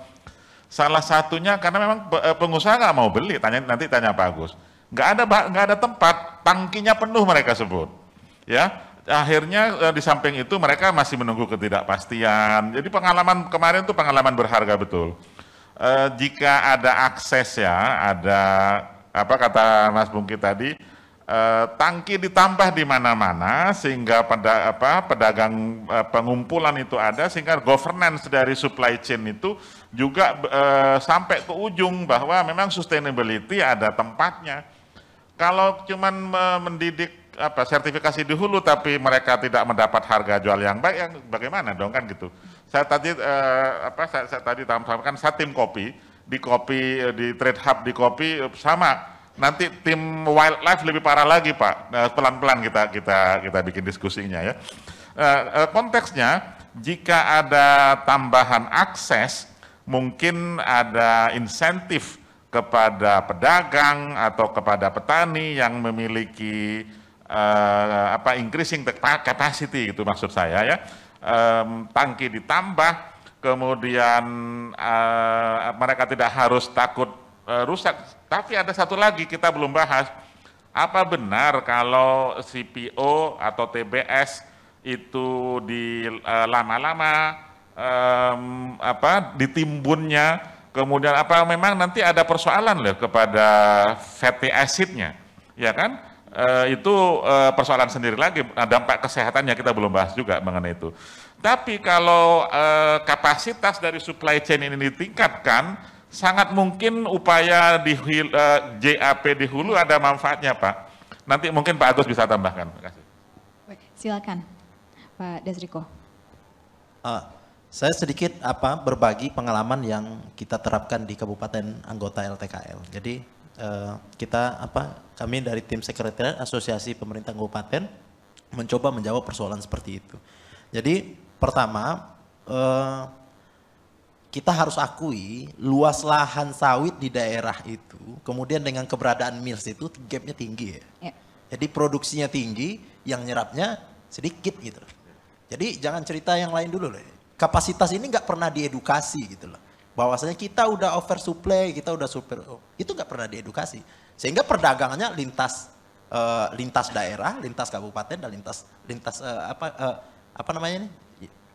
Salah satunya karena memang pengusaha nggak mau beli, tanya, nanti tanya Pak Agus. Nggak ada, nggak ada tempat, tangkinya penuh mereka sebut. Ya, akhirnya di samping itu mereka masih menunggu ketidakpastian. Jadi pengalaman kemarin itu pengalaman berharga betul eh, jika ada akses ya, ada apa kata Mas Bungki tadi, eh, tangki ditambah di mana-mana sehingga pada apa pedagang eh, pengumpulan itu ada sehingga governance dari supply chain itu juga eh, sampai ke ujung bahwa memang sustainability ada tempatnya. Kalau cuman mendidik apa sertifikasi di hulu tapi mereka tidak mendapat harga jual yang baik yang bagaimana dong kan gitu. Saya tadi uh, apa saya, saya tadi tambahkan saya tim kopi di kopi eh, di trade hub di kopi eh, sama. Nanti tim wildlife lebih parah lagi pak. Pelan-pelan kita kita kita bikin diskusinya ya. Uh, konteksnya jika ada tambahan akses mungkin ada insentif kepada pedagang atau kepada petani yang memiliki uh, apa increasing capacity itu maksud saya ya um, tangki ditambah, kemudian uh, mereka tidak harus takut uh, rusak. Tapi ada satu lagi kita belum bahas, apa benar kalau CPO atau TBS itu di uh, lama-lama um, apa ditimbunnya kemudian apa memang nanti ada persoalan loh kepada fatty acidnya ya kan? Uh, itu uh, persoalan sendiri lagi nah, dampak kesehatannya kita belum bahas juga mengenai itu. Tapi kalau uh, kapasitas dari supply chain ini ditingkatkan sangat mungkin upaya di uh, JAP di hulu ada manfaatnya Pak. Nanti mungkin Pak Agus bisa tambahkan. Terima kasih. Silakan Pak Desriko. Uh, saya sedikit apa berbagi pengalaman yang kita terapkan di kabupaten anggota LTKL. Jadi uh, kita apa kami dari tim sekretariat Asosiasi Pemerintah Kabupaten mencoba menjawab persoalan seperti itu. Jadi pertama uh, kita harus akui luas lahan sawit di daerah itu, kemudian dengan keberadaan mills itu gapnya tinggi ya. ya. Jadi produksinya tinggi, yang nyerapnya sedikit gitu. Jadi jangan cerita yang lain dulu loh. Kapasitas ini nggak pernah diedukasi gitu loh. Bahwasanya kita udah oversupply, kita udah super, itu nggak pernah diedukasi. Sehingga perdagangannya lintas uh, lintas daerah, lintas kabupaten dan lintas lintas uh, apa uh, apa namanya ini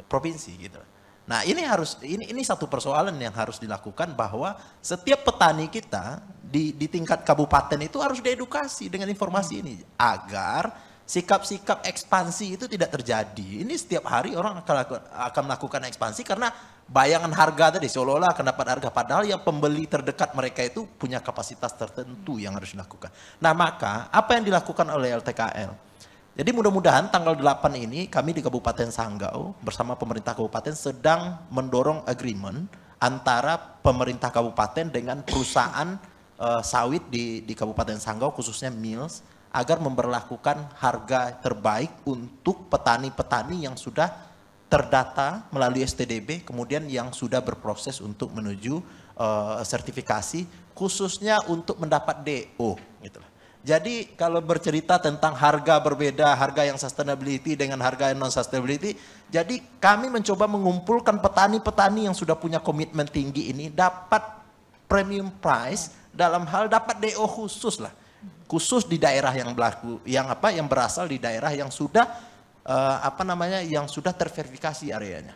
provinsi gitu. Nah ini harus ini ini satu persoalan yang harus dilakukan bahwa setiap petani kita di di tingkat kabupaten itu harus diedukasi dengan informasi ini agar sikap-sikap ekspansi itu tidak terjadi. Ini setiap hari orang akan, akan melakukan ekspansi karena bayangan harga tadi seolah-olah akan dapat harga padahal yang pembeli terdekat mereka itu punya kapasitas tertentu yang harus dilakukan. Nah maka apa yang dilakukan oleh LTKL? Jadi mudah-mudahan tanggal 8 ini kami di Kabupaten Sanggau bersama pemerintah kabupaten sedang mendorong agreement antara pemerintah kabupaten dengan perusahaan uh, sawit di, di Kabupaten Sanggau khususnya Mills agar memperlakukan harga terbaik untuk petani-petani yang sudah terdata melalui STDB, kemudian yang sudah berproses untuk menuju uh, sertifikasi, khususnya untuk mendapat DO. Gitu. Jadi kalau bercerita tentang harga berbeda, harga yang sustainability dengan harga yang non sustainability, jadi kami mencoba mengumpulkan petani-petani yang sudah punya komitmen tinggi ini dapat premium price dalam hal dapat DO khusus lah khusus di daerah yang berlaku yang apa yang berasal di daerah yang sudah uh, apa namanya yang sudah terverifikasi areanya.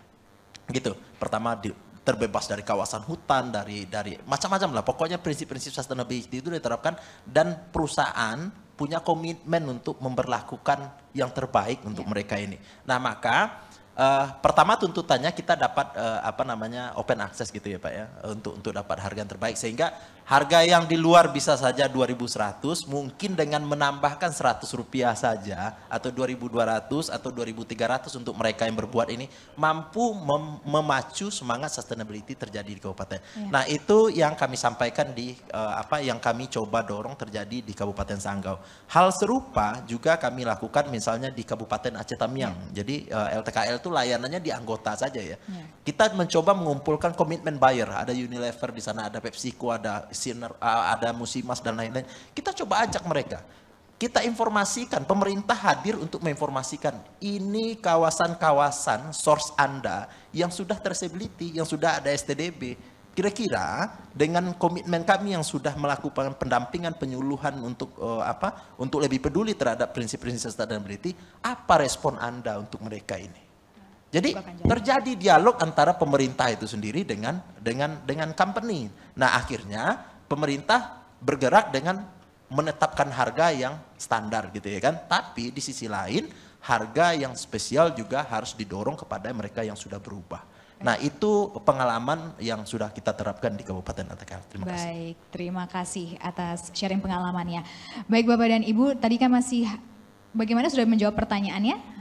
Gitu. Pertama di, terbebas dari kawasan hutan dari dari macam-macam lah. Pokoknya prinsip-prinsip sustainability itu diterapkan dan perusahaan punya komitmen untuk memperlakukan yang terbaik untuk ya. mereka ini. Nah maka Uh, pertama tuntutannya kita dapat uh, apa namanya open access gitu ya Pak ya untuk untuk dapat harga yang terbaik sehingga Harga yang di luar bisa saja 2100, mungkin dengan menambahkan 100 rupiah saja atau 2200 atau 2300 untuk mereka yang berbuat ini mampu mem memacu semangat sustainability terjadi di kabupaten. Ya. Nah, itu yang kami sampaikan di uh, apa yang kami coba dorong terjadi di Kabupaten Sanggau. Hal serupa juga kami lakukan misalnya di Kabupaten Aceh Tamiang. Ya. Jadi uh, LTKL itu layanannya di anggota saja ya. ya. Kita mencoba mengumpulkan komitmen buyer, ada Unilever di sana, ada PepsiCo, ada Sinar, ada Musimas dan lain-lain. Kita coba ajak mereka. Kita informasikan, pemerintah hadir untuk menginformasikan ini kawasan-kawasan source Anda yang sudah traceability, yang sudah ada STDB. Kira-kira dengan komitmen kami yang sudah melakukan pendampingan penyuluhan untuk uh, apa? Untuk lebih peduli terhadap prinsip-prinsip sustainability, apa respon Anda untuk mereka ini? Jadi terjadi dialog antara pemerintah itu sendiri dengan dengan dengan company. Nah akhirnya pemerintah bergerak dengan menetapkan harga yang standar gitu ya kan. Tapi di sisi lain harga yang spesial juga harus didorong kepada mereka yang sudah berubah. Nah itu pengalaman yang sudah kita terapkan di Kabupaten Atakal. Terima kasih. Baik, terima kasih atas sharing pengalamannya. Baik Bapak dan Ibu, tadi kan masih bagaimana sudah menjawab pertanyaannya?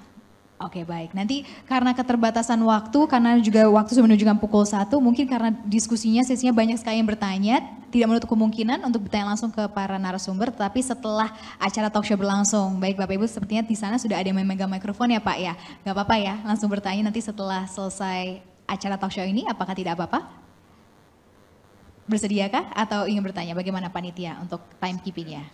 Oke baik, nanti karena keterbatasan waktu, karena juga waktu sudah menunjukkan pukul satu, mungkin karena diskusinya sesinya banyak sekali yang bertanya, tidak menutup kemungkinan untuk bertanya langsung ke para narasumber, tapi setelah acara talk show berlangsung, baik Bapak Ibu sepertinya di sana sudah ada yang memegang mikrofon ya Pak ya, Gak apa-apa ya, langsung bertanya nanti setelah selesai acara talk show ini, apakah tidak apa-apa? Bersediakah atau ingin bertanya bagaimana panitia untuk timekeepingnya?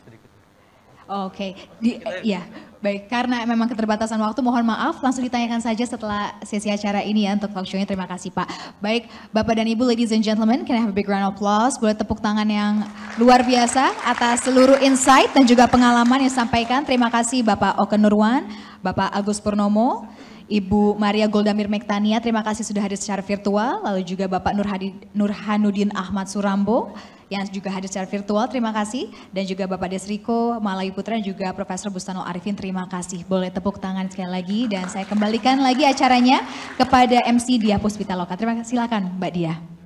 Oke, okay. ya baik karena memang keterbatasan waktu mohon maaf. Langsung ditanyakan saja setelah sesi acara ini ya untuk talk show-nya. Terima kasih Pak. Baik Bapak dan Ibu ladies and gentlemen can I have a big round of applause? Boleh tepuk tangan yang luar biasa atas seluruh insight dan juga pengalaman yang disampaikan. Terima kasih Bapak Oke Nurwan, Bapak Agus Purnomo Ibu Maria Goldamir Mektania, terima kasih sudah hadir secara virtual. Lalu juga Bapak Nur, Hadi, Nur Hanudin Ahmad Surambo yang juga hadir secara virtual, terima kasih. Dan juga Bapak Desriko Malayu Putra dan juga Profesor Bustano Arifin, terima kasih. Boleh tepuk tangan sekali lagi dan saya kembalikan lagi acaranya kepada MC Dia Puspita Loka. Terima kasih, silakan Mbak Dia.